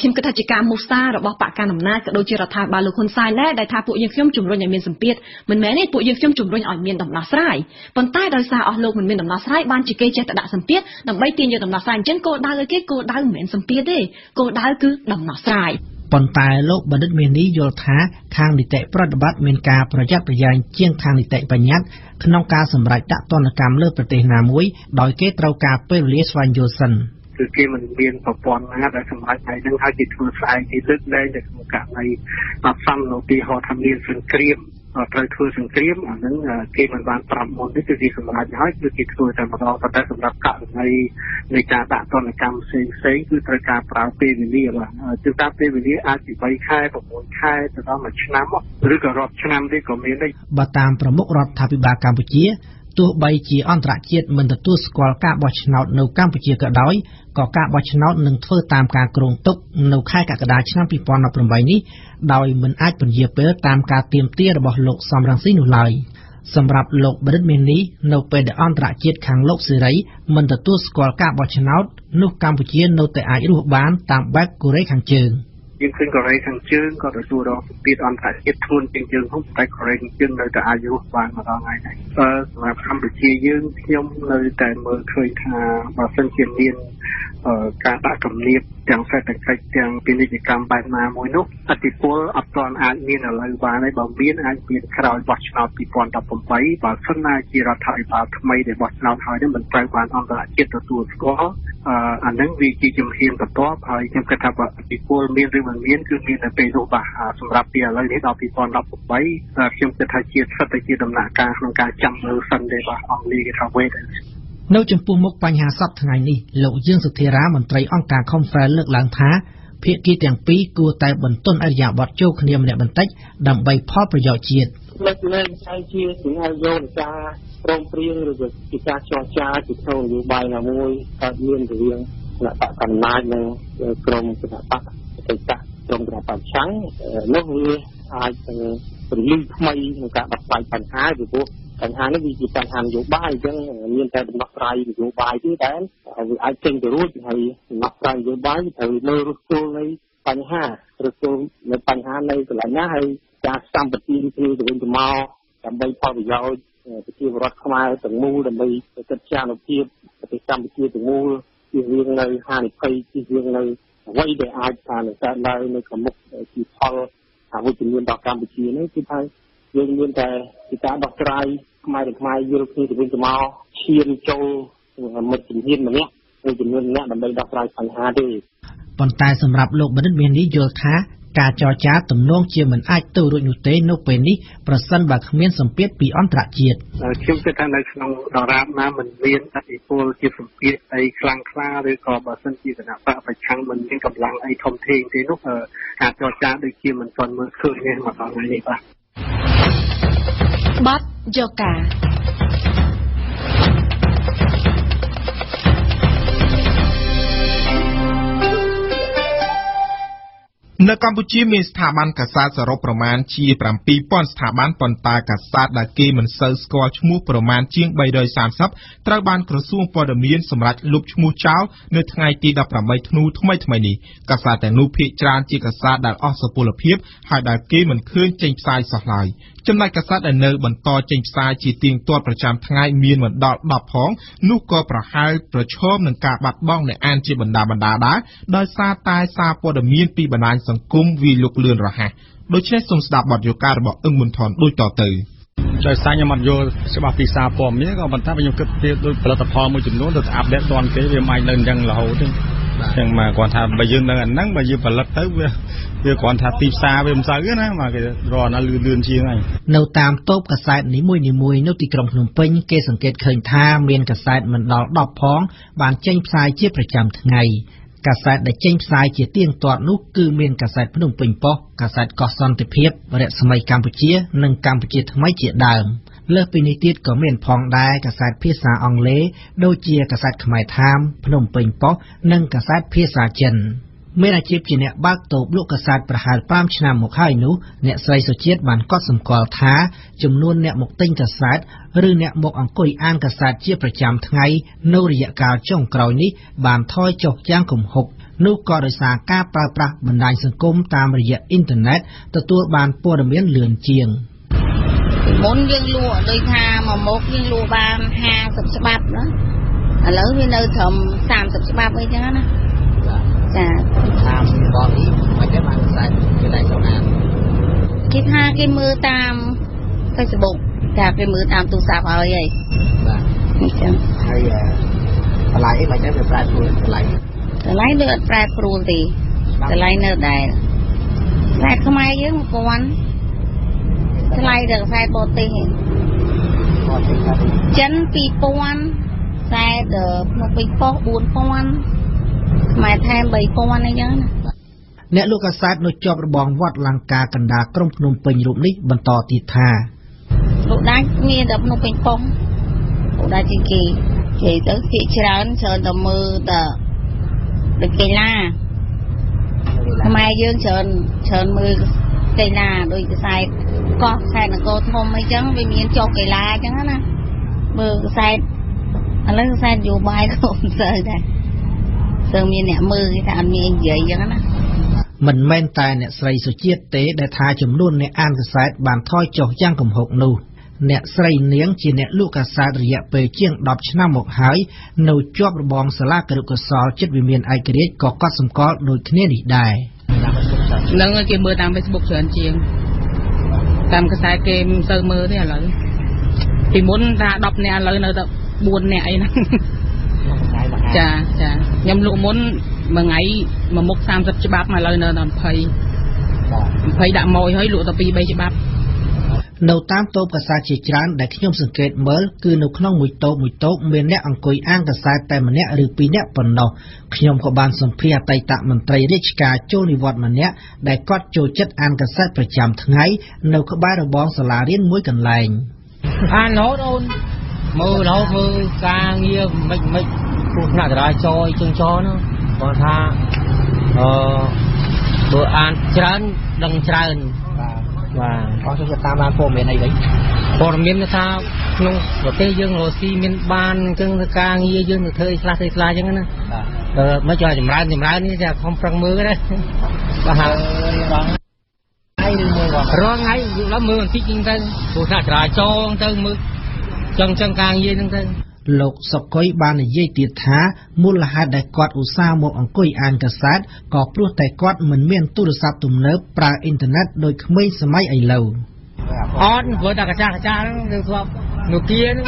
ខ្ញុំគិតថាជាការមូសារបស់បកកណ្ដាលអំណាចក៏ដូចជារដ្ឋាភិបាលលោកហ៊ុនសែនដែរដែលថាពួកយើងខ្ញុំជំរុញឲ្យមានសម្ពាធមិនមែនទេពួកយើងខ្ញុំជំរុញឲ្យមានដំណោះស្រាយប៉ុន្តែដោយសារអស់លោកមិនមានដំណោះស្រាយបានជាគេចេះតែដាក់សម្ពាធដើម្បីទាញយកដំណោះស្រាយអញ្ចឹងគោលដៅឲ្យគេគោលដៅមិនមែនសម្ពាធទេគោលដៅគឺដំណោះស្រាយ
ប៉ុន្តែលោកបណ្ឌិតមេនីយល់ថាខាងនីតិប្រតិបត្តិមានការប្រយ័ត្នប្រយែងជាងខាងនីតិបញ្ញត្តិក្នុងការសម្រេចដាក់ទណ្ឌកម្មលើប្រទេសណាមួយដោយគេត្រូវការពេលវេលាស្វែងយល់សិន
គឺគេមិនមានប្រព័ន្ធណាដែលសម្រេចហើយនឹងហើយគេធ្វើស្អែកគេលើកលែងនៅក្នុងករណីអត់សមនៅទីហោថាមានសង្គ្រាម ត្រូវធ្វើសង្គ្រាមអាហ្នឹងគេមិនបានប្រាប់មុនទេគឺគេសម្រេចហើយគឺគេធ្វើតែម្ដងប៉ុន្តែសម្រាប់ករណីនៃការដាក់ទណ្ឌកម្មផ្សេងផ្សេងគឺត្រូវការប្រើពេលវេលាបាទគឺតាមពេលវេលាអាចពី3ខែ6ខែទៅដល់1ឆ្នាំឬក៏រាប់ឆ្នាំទេក៏មានដែរ
បើតាមប្រមុខរដ្ឋាភិបាលកម្ពុជា ទោះបីជាអន្តរជាតិមិនទទួលស្គាល់ការបោះឆ្នោតនៅកម្ពុជាក៏ដោយក៏ការបោះឆ្នោតនឹងធ្វើតាមការគ្រោងទុកនៅខែកក្កដាឆ្នាំ2018នេះដោយមិនអាចពន្យាពេលតាមការទៀមទារបស់លោកសំរងស៊ីនោះឡើយសម្រាប់លោកប្រិតមេនីនៅពេលដែលអន្តរជាតិខាងលោកសេរីមិនទទួលស្គាល់ការបោះឆ្នោតនោះកម្ពុជានៅតែអាចរស់បានតាមបែបកូរ៉េខាងជើង។
យើងឃើញកូរ៉េខាងជើងក៏ទទួលរងសម្ពាធអន្តរជាតិធ្ងន់ជាងយើងផងតែកូរ៉េខាងជើងនៅតែអាចរស់បានមកដល់ថ្ងៃនេះអឺសម្រាប់កម្ពុជាយើងខ្ញុំនៅតែមើលឃើញថាបើសិនជាមាន ការដាក់គំនាបទាំងសេដ្ឋកិច្ចទាំងពាណិជ្ជកម្មបែបណាមួយនោះអតិពលអត់ទាន់អាចមានឥឡូវបានទេបើមានអាចមានក្រោយបោះឆ្នោត2018បើសិនណាជារដ្ឋាភិបាលថ្មីដែលបោះឆ្នោតហើយនឹងមិនត្រូវបានអន្តរជាតិទទួលស្គាល់អានឹងវាជាជំហានបន្ទាប់ហើយខ្ញុំគិតថាបើអតិពលមានឬមិនមានគឺមានតែពេលនោះបាទសម្រាប់ពីឥឡូវនេះដល់2018ខ្ញុំគិតថាជាស្ថិតតែជាដំណាក់កាលក្នុងការចាំមើលសិនទេបាទអង់គ្លេសគេថា wait
នៅចំពោះមុខបញ្ហាសពថ្ងៃនេះលោកយើងសុធិរាមន្ត្រីអង្គការ Confrel លើកឡើងថាភាគីទាំងពីរគួរតែបន្ទន់អរិយាប័ត្រចូលគ្នាម្នាក់បន្តិចដើម្បីផលប្រយោជន៍ជាតិ
មិនមែនតែជាសង្ហយោការព្រមព្រៀងឬក៏ជាការចរចាជាក្នុងនយោបាយណាមួយកើតមានរវាងគណៈបកកណ្ដាលនិងក្រមគណៈបកកិច្ចក្រមគណៈបកឆាំងនោះវាអាចពលិថ្មីក្នុងការដោះស្រាយបញ្ហាពីព្រោះ បញ្ហានេះវាជាបញ្ហានយោបាយអញ្ចឹងមានតែដំណោះស្រាយនយោបាយទេតែវាអាចចេញទៅរួចហើយដំណោះស្រាយនយោបាយត្រូវមើលរសទល់នៃបញ្ហារសទល់នៃបញ្ហានៅកន្លែងណាហើយការសម្បទានគ្នាទៅវិញទៅមកដើម្បីផលប្រយោជន៍ប្រជាពលរដ្ឋខ្មែរទាំងមូលដើម្បីកិច្ចការអនុភាពប្រទេសកម្ពុជាទាំងមូលជៀសវាងនៅហានិភ័យជៀសវាងនៅអ្វីដែលអាចថានឹងកើតឡើងនៅក្នុងមុខជាផលអវិជ្ជមានដល់កម្ពុជានេះគឺថាយើងមានតែពីការដោះស្រាយ ខ្មែរទាំងខ្មែរយល់គ្នាទៅវិញទៅមកឈានចូលមិត្តជំនាញម្នាក់មួយចំនួនអ្នកដើម្បីដោះស្រាយបញ្ហាទេ
ប៉ុន្តែសម្រាប់លោកបណ្ឌិតមាននេះយល់ថាការចរចាទំនងជាមិនអាចទៅរួចនោះទេនៅពេលនេះប្រសិនបើគ្មានសម្ពាធពីអន្តរជាតិ
ខ្ញុំគិតថានៅក្នុងដរាបណាមិនមានអធិពលជាសម្ពាធអីខ្លាំងក្លាឬក៏បើសិនជាគណៈបកប្រឆាំងមិនមានកម្លាំងអីធំធេងទេនោះការចរចាដូចជាមិនទាន់មើលឃើញទេមកដល់ថ្ងៃនេះបាទ
បត យកការ
នៅកម្ពុជាមានស្ថាប័នកាសែតសរុបប្រមាណជា7000ស្ថាប័នប៉ុន្តែកាសែតដែលគេមិនសូវស្គាល់ឈ្មោះប្រមាណជាង330ត្រូវបានក្រសួងព័ត៌មានសម្រាប់លុបឈ្មោះចោលនៅថ្ងៃទី18ធ្នូថ្មីថ្មីនេះកាសែតទាំងនោះភាគច្រើនជាកាសែតដែលអស់សុពលភាពហើយដែលគេមិនឃើញចេញផ្សាយសោះឡើយ ចំណែកកាសែតដែលនៅបន្តចេញផ្សាយជាទៀងទាត់ប្រចាំថ្ងៃមានមិនដល់10ផងនោះក៏ប្រហែលប្រឈមនឹងការបាត់បង់អ្នកអានជាបណ្ដាបណ្ដាដែរដោយសារតែសារព័ត៌មានពីបណ្ដាញសង្គមវាលុកលឿនរហ័សដូច្នេះសូមស្ដាប់បទយការបស់អឹងមុនថនដូចតទៅ
ដោយសារខ្ញុំអត់យល់ច្បាស់ពីសារព័ត៌មានក៏ប៉ុន្តែខ្ញុំគិតពីដូចផលិតផលមួយចំនួនទៅអាប់ដេតទាន់គេវាមិនអាចនៅអញ្ចឹងរហូតទេ ចឹងមកគាត់ថាបើយើងនឹងអាហ្នឹងបើយើងផលិតទៅវាវាគ្រាន់ថាទីផ្សារវាមិនសូវណាមកគេរកណាលឿនលឿនជាងហើយ
នៅតាមតូបកាសែតនីមួយៗនៅទីក្រុងភ្នំពេញគេសង្កេតឃើញថាមានកាសែតមិនដល់10ផង បានចេញផ្សាយជាប្រចាំថ្ងៃកាសែតដែលចេញផ្សាយជាទៀងទាត់នោះគឺមានកាសែតភ្នំពេញប៉ុស្តិ៍កាសែតកោះសន្តិភាពរស្មីកម្ពុជា និងកម្ពុជាថ្មីជាដើម លើសពីនេះទៀតក៏មានផងដែរកាសែតភាសាអង់គ្លេសដូចជាកាសែតខ្មែរថាមភ្នំពេញប៉ុស្តិ៍និងកាសែតភាសាចិនមានអាជីពជាអ្នកបើកតូបលក់កាសែតប្រហែល5ឆ្នាំមកហើយនោះអ្នកស្រីសុជាតិបានកត់សម្គាល់ថាចំនួនអ្នកមកទិញកាសែតឬអ្នកមកអង្គុយអានកាសែតជាប្រចាំថ្ងៃនៅរយៈកាលចុងក្រោយនេះបានថយចុះយ៉ាងគំហុកនោះក៏ដោយសារការប្រើប្រាស់បណ្ដាញសង្គមតាមរយៈអ៊ីនធឺណិតទទួលបានព័ត៌មានលឿនជាង
មុនយើងលក់ដូចថាមួយមុខយើងលក់បាន50ច្បាប់ណាឥឡូវវានៅត្រឹម30ច្បាប់អីចឹងណាចា
តាមបងនេះមិនទេបានខ្សែគេឡៃចូលណា
គេថាគេមើលតាម Facebook ចាគេមើលតាមទូរស័ព្ទហើយហី
បាទអញ្ចឹងហើយតម្លៃអីមិនទេវាប្រែប្រួលតម្លៃ
តម្លៃលើអត់ប្រែប្រួលទេតម្លៃនៅដែរខ្សែខ្មែរយើង1000 ថ្លៃដល់ខ្សែបរទេសចិន2000ខ្សែដល់ភ្នំពេញប៉ុស្4000ខ្មែរថែម3000អីចឹងណា
អ្នកលោកកាសែតនៅជាប់របងវត្តលង្កាកណ្ដាលក្រុងភ្នំពេញរូបនេះបន្តទៀតថា
លោកដាច់មានតែភ្នំពេញប៉ុងលោកដាច់ជាងគេគេទៅភាកច្រើនច្រើនតែមើលតែដូចកីឡាខ្មែរយើងច្រើនច្រើនមើល កីឡាដូចខ្សែកោះខ្សែនគរធំអីចឹងវាមានចុះកីឡាអញ្ចឹងណាមើលខ្សែឥឡូវខ្សែនយោបាយក៏មិនសូវដែរទើបមានអ្នកមើលគេថាអត់មាននិយាយអញ្ចឹងណា
មិនមែនតែអ្នកស្រីសុជាតិទេដែលថាចំនួនអ្នកអានកសែតបានថយចុះយ៉ាងគំហុកនោះអ្នកស្រីនាងជាអ្នកលក់កាសែតរយៈពេលជាង10ឆ្នាំមកហើយនៅជាប់របងសាលាគរុកោសលចិត្តវិមានឯករាជ្យក៏កត់សម្គាល់ដូចគ្នានេះដែរ
នឹងគេមើលតាម Facebook ច្រើនជាងតាមកាសែតគេមិនសូវមើលទេឥឡូវពីមុនថា10នាក់ឥឡូវនៅតែ4នាក់អីហ្នឹងចាចាខ្ញុំលក់មុនមួយថ្ងៃមួយមុខ30ច្បាប់ឥឡូវនៅដល់20 20ដាក់ម៉ួយហើយលក់ទៅ2 3ច្បាប់
នៅតាមតូបកាសែតជាច្រើនដែលខ្ញុំសង្កេតមើលគឺនៅក្នុងមួយតូបមួយតូបមានអ្នកអង្គុយអានកាសែតតែម្នាក់ឬពីរនាក់ប៉ុណ្ណោះខ្ញុំក៏បានសម្ភាសអតីតមន្ត្រីរាជការចូលនិវត្តន៍ម្នាក់ដែលគាត់ចូលចិត្តអានកាសែតប្រចាំថ្ងៃនៅក្បែររបងសាលារៀនមួយកន្លែង
អានរហូតអូនមើលរហូតមើលការងារមិនមិនគ្រោះថ្នាក់ចរាចរណ៍អីចឹងចរនោះគាត់ថាអឺបើអានច្រើនដឹងច្រើន
បាទ អស់ចូលតាមដានព័ត៌មានអីវិញ
ព័ត៌មានថាក្នុងប្រទេសយើងរស់ស៊ីមានបានអញ្ចឹងទៅការងារយើងទៅធ្វើអីខ្លះទៅខ្លះអញ្ចឹងណាបាទមិនចង់ចម្រើនចម្រើននេះតែខំប្រឹងមើលណាបាទហើយថ្ងៃឬមើលរាល់ថ្ងៃដល់មើលបន្តិចហ្នឹងទៅព្រោះថាចរាចរណ៍ទៅមើលចឹងចឹងការងារហ្នឹងទៅ
លោកសុកុយបាននិយាយទៀតថាមូលហេតុដែលគាត់ឧស្សាហ៍មកអង្គុយអានកាសែតក៏ព្រោះតែគាត់មិនមានទូរស័ព្ទទំនើបប្រើអ៊ីនធឺណិតដូចក្មេងសម័យឥឡូវ
អត់ព្រោះតែកាចាស់កាចាស់ហ្នឹងគឺស្បនូគៀហ្នឹង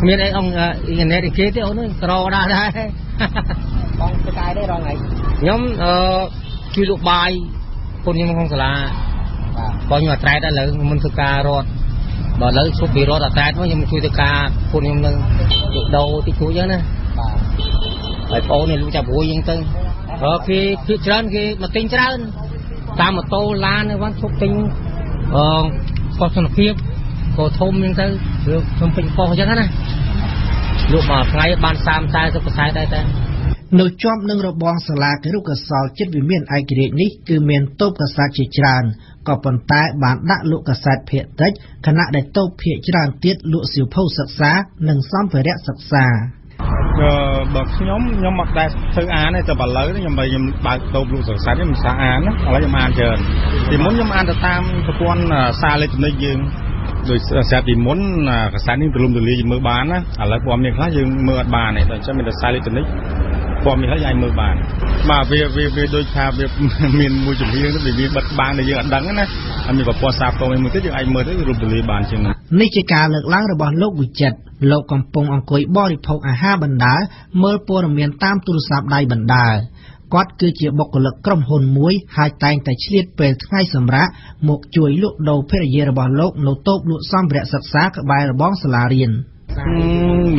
គ្មានអីអង្គអ៊ីនធឺណិតគេទេអូនក្រដាស់ដែរបងទៅកាយទេរងថ្ងៃខ្ញុំអឺជួយលក់បាយពុនខ្ញុំក្នុងសាលាបាទបងខ្ញុំអត្រែតឥឡូវមិនធ្វើការរត់ បើឥឡូវឈប់ពីរត់អត្រែតមកខ្ញុំជួយធ្វើការពុនខ្ញុំនឹងលក់ដូរតិចតួចហ្នឹងណាបាទហើយបងនេះលក់ចាប់ព្រួយអញ្ចឹងទៅអឺគេភាគច្រើនគេមកទិញច្រើនតាមម៉ូតូឡានហ្នឹងបានឈប់ទិញអឺកុសនភាពក៏ធំអញ្ចឹងទៅឬខ្ញុំពេញប៉ុស្តិ៍អញ្ចឹងណាលក់មួយថ្ងៃបាន30 40ខ្សែដែរតែ
នៅជាប់នឹងរបងសាលាគរុកសលចិត្តវិមានឯករាជ្យនេះគឺមានតូបកាសែតជាច្រើន ក៏ប៉ុន្តែបានដាក់លក់កាសែតភាគតិចខណៈដែលតូបភាគច្រើនទៀតលក់សៀវភៅសិក្សា និងសម្ភារៈសិក្សា
អឺបើខ្ញុំខ្ញុំអត់ដែរធ្វើអានទេតែឥឡូវនេះខ្ញុំបើខ្ញុំបើកតូបលក់សរសៃនេះមិនសាអានណាឥឡូវខ្ញុំអានច្រើនពីមុនខ្ញុំអានទៅតាមប្រព័ន្ធសារអេឡិចត្រូនិកយើងដោយសារពីមុនកសែតនេះទូលំទូលាយមើលបានណាឥឡូវព័ត៌មានខ្លះយើងមើលអត់បានទេដូច្នេះមានតែសារអេឡិចត្រូនិក ព័ត៌មានខ្លះយើងមើលបាន បាទវាវាវាដូចថាវាមានមួយជំនាញវាមានបិទបាំងដែលយើងអត់ដឹងណាហើយមានប្រព័ន្ធសារព័ត៌មានមួយទៀតយើងអាចមើលទៅរូបទូលាយបានជាងនោះ
នេះជាការលើកឡើងរបស់លោកវិចិត្រលោកកំពុងអង្គុយបរិភោគអាហារបណ្ដើរមើលព័ត៌មានតាមទូរស័ព្ទដៃបណ្ដើរគាត់គឺជាបុគ្គលិកក្រុមហ៊ុនមួយហើយតែងតែឆ្លៀតពេលថ្ងៃសម្រាប់មកជួយលក់ដូរភេរយារបស់លោកនៅតូបលក់សម្ភារៈសិក្សាក្បែររបងសាលារៀន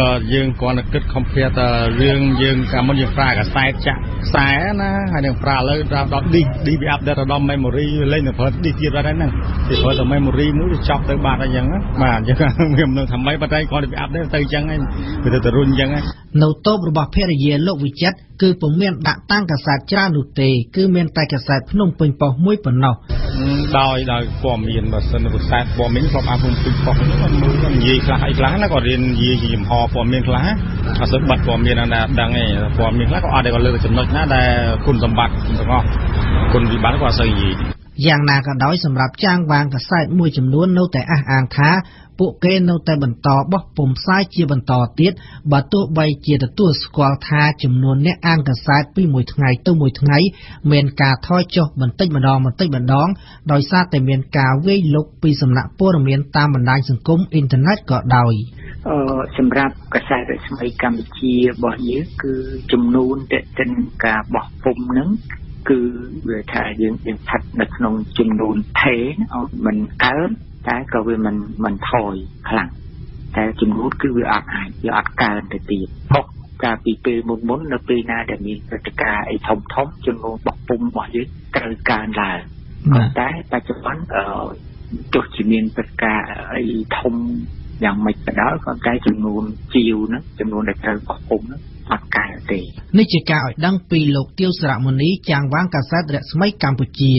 បើយើងគ្រាន់តែគិត compare តរឿងយើងកាលមុនយើងប្រើកាសែតចាក់ខ្សែណាហើយនឹងប្រើឥឡូវដល់ដល់ disk disk វា update ដល់ memory លេងទៅប្រើ disk ទៀតបាត់ហើយហ្នឹងវាប្រើតែ memory មួយវាចប់ទៅបាត់អញ្ចឹងបាទអញ្ចឹងវាមិនដឹងថាម៉េចបាត់ហើយគ្រាន់តែវា update ទៅអញ្ចឹងហើយវាទៅទៅរុញអញ្ចឹងហើយ
នៅតូបរបស់ភរិយាលោកវិចិត្រគឺពុំមានដាក់តាំងកាសែតច្រើននោះទេ គឺមានតែកាសែតភ្នំពេញប៉ុស្តិ៍មួយប៉ុណ្ណោះ
ដោយដោយព័ត៌មានបើសិនជាខ្សែព័ត៌មានខ្ញុំអាប់ខ្ញុំពេញប៉ុស្តិ៍ហ្នឹងមើលទៅនិយាយខ្លះអីខ្លះណាក៏រៀននិយាយជាចំហព័ត៌មានខ្លះអត់សូវបាត់ព័ត៌មានណាដឹងទេព័ត៌មានខ្លះក៏អត់ដែរក៏លើកចំណុចណាដែលគុណសម្បត្តិទាំងអស់គុណវិបត្តិក៏អត់សូវនិយាយ
យ៉ាងណាក៏ដោយសម្រាប់ចាងវាងកាសែតមួយចំនួននៅតែអះអាងថា ពួកគេនៅតែបន្តបោះពុំផ្សាយជាបន្តទៀតបើទោះបីជាទទួលស្គាល់ថាចំនួនអ្នកអានកាសែតពីមួយថ្ងៃទៅមួយថ្ងៃមានការថយចុះបន្តិចម្ដងបន្តិចម្ដង ដោយសារតែមានការវាយលុកពីសំណាក់ព័ត៌មានតាមបណ្ដាញសង្គមអ៊ីនធឺណិតក៏ដោយ
អឺសម្រាប់កាសែតរស្មីកម្ពុជារបស់យើងគឺចំនួនតេតិនការបោះពុំហ្នឹងគឺវាថាយើងយើងស្ថិតនៅក្នុងចំនួនថេអត់មិនកើន តែក៏វាមិនមិនថយខ្លាំងតែចំនួនគឺវាអត់អាចវាអត់កើនទៅទៀតហុកកាលពីពេលមុនមុននៅពេលណាដែលមានព្រឹត្តិការណ៍អីធំធំចំនួនបោះពុំរបស់យើងត្រូវកើនឡើងប៉ុន្តែបច្ចុប្បន្នអឺទោះជាមានព្រឹត្តិការណ៍អីធំយ៉ាងម៉េចក៏ដោយក៏តែចំនួនជាវហ្នឹងចំនួនដែលត្រូវបោះពុំហ្នឹងអត់កើនទេ
នេះជាការឲ្យដឹងពីលោកទាវសារមនី ចាងវាងកាសែតរស្មីកម្ពុជា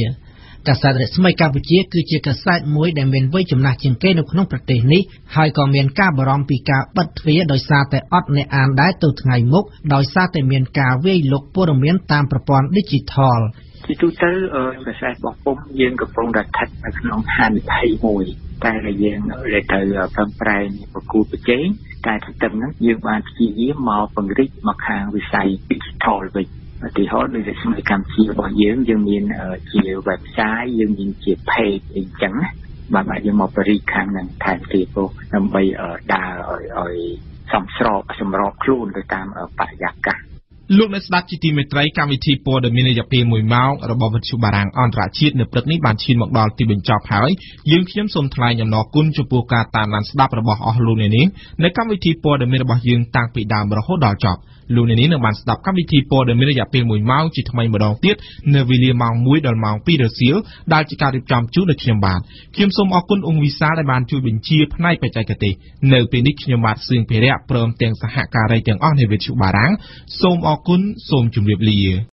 កាសែតរស្មីកម្ពុជាគឺជាកាសែតមួយដែលមានវ័យចំណាស់ជាងគេនៅក្នុងប្រទេសនេះហើយក៏មានការបារម្ភពីការបិទទ្វារដោយសារតែអត់អ្នកអានដែរទៅថ្ងៃមុខដោយសារតែមានការវាយលុកព័ត៌មានតាមប្រព័ន្ធ Digital
ជាទូទៅអឺកាសែតបោះពុំយើងកំពុងតែស្ថិតនៅក្នុងហានិភ័យមួយតែដែលយើងដែលទៅប្រឹងប្រែងប្រគួតប្រជែងតែទន្ទឹមហ្នឹងយើងបានព្យាយាមមកពង្រីកមកខាងវិស័យ digital វិញ ឧទាហរណ៍ដូចស្មីកម្ពុជារបស់យើងយើងមានជា website យើងមានជា page អីចឹងណាបាទបាទយើងមកបរិខាងហ្នឹងថែមទៀតពោដើម្បីដើរឲ្យឲ្យសំស្របសម្របខ្លួនទៅតាមបរិយាកាស
លោកអ្នកស្ដាប់ជាទីមេត្រីកម្មវិធីព័ត៌មានរយៈពេល1ម៉ោងរបស់វិទ្យុបារាំងអន្តរជាតិនៅព្រឹកនេះបានឈានមកដល់ទីបញ្ចប់ហើយយើងខ្ញុំសូមថ្លែងអំណរគុណចំពោះការតាមដានស្ដាប់របស់អស់លោកអ្នកនាងនៅកម្មវិធីព័ត៌មានរបស់យើងតាំងពីដើមរហូតដល់ចប់ លោកអ្នកនាងនឹងបានស្ដាប់កម្មវិធីព័ត៌មានរយៈពេល1ម៉ោងជាថ្មីម្ដងទៀតនៅវេលាម៉ោង1ដល់ម៉ោង2រសៀលដែលជាការរៀបចំជូនដោយខ្ញុំបាទខ្ញុំសូមអរគុណអង្គវិសាលដែលបានជួយបញ្ជាផ្នែកបច្ចេកទេសនៅពេលនេះខ្ញុំបាទសឿងភិរៈព្រមទាំងសហការីទាំងអស់នៃវិទ្យុបារាំងសូមអរគុណសូមជម្រាបលា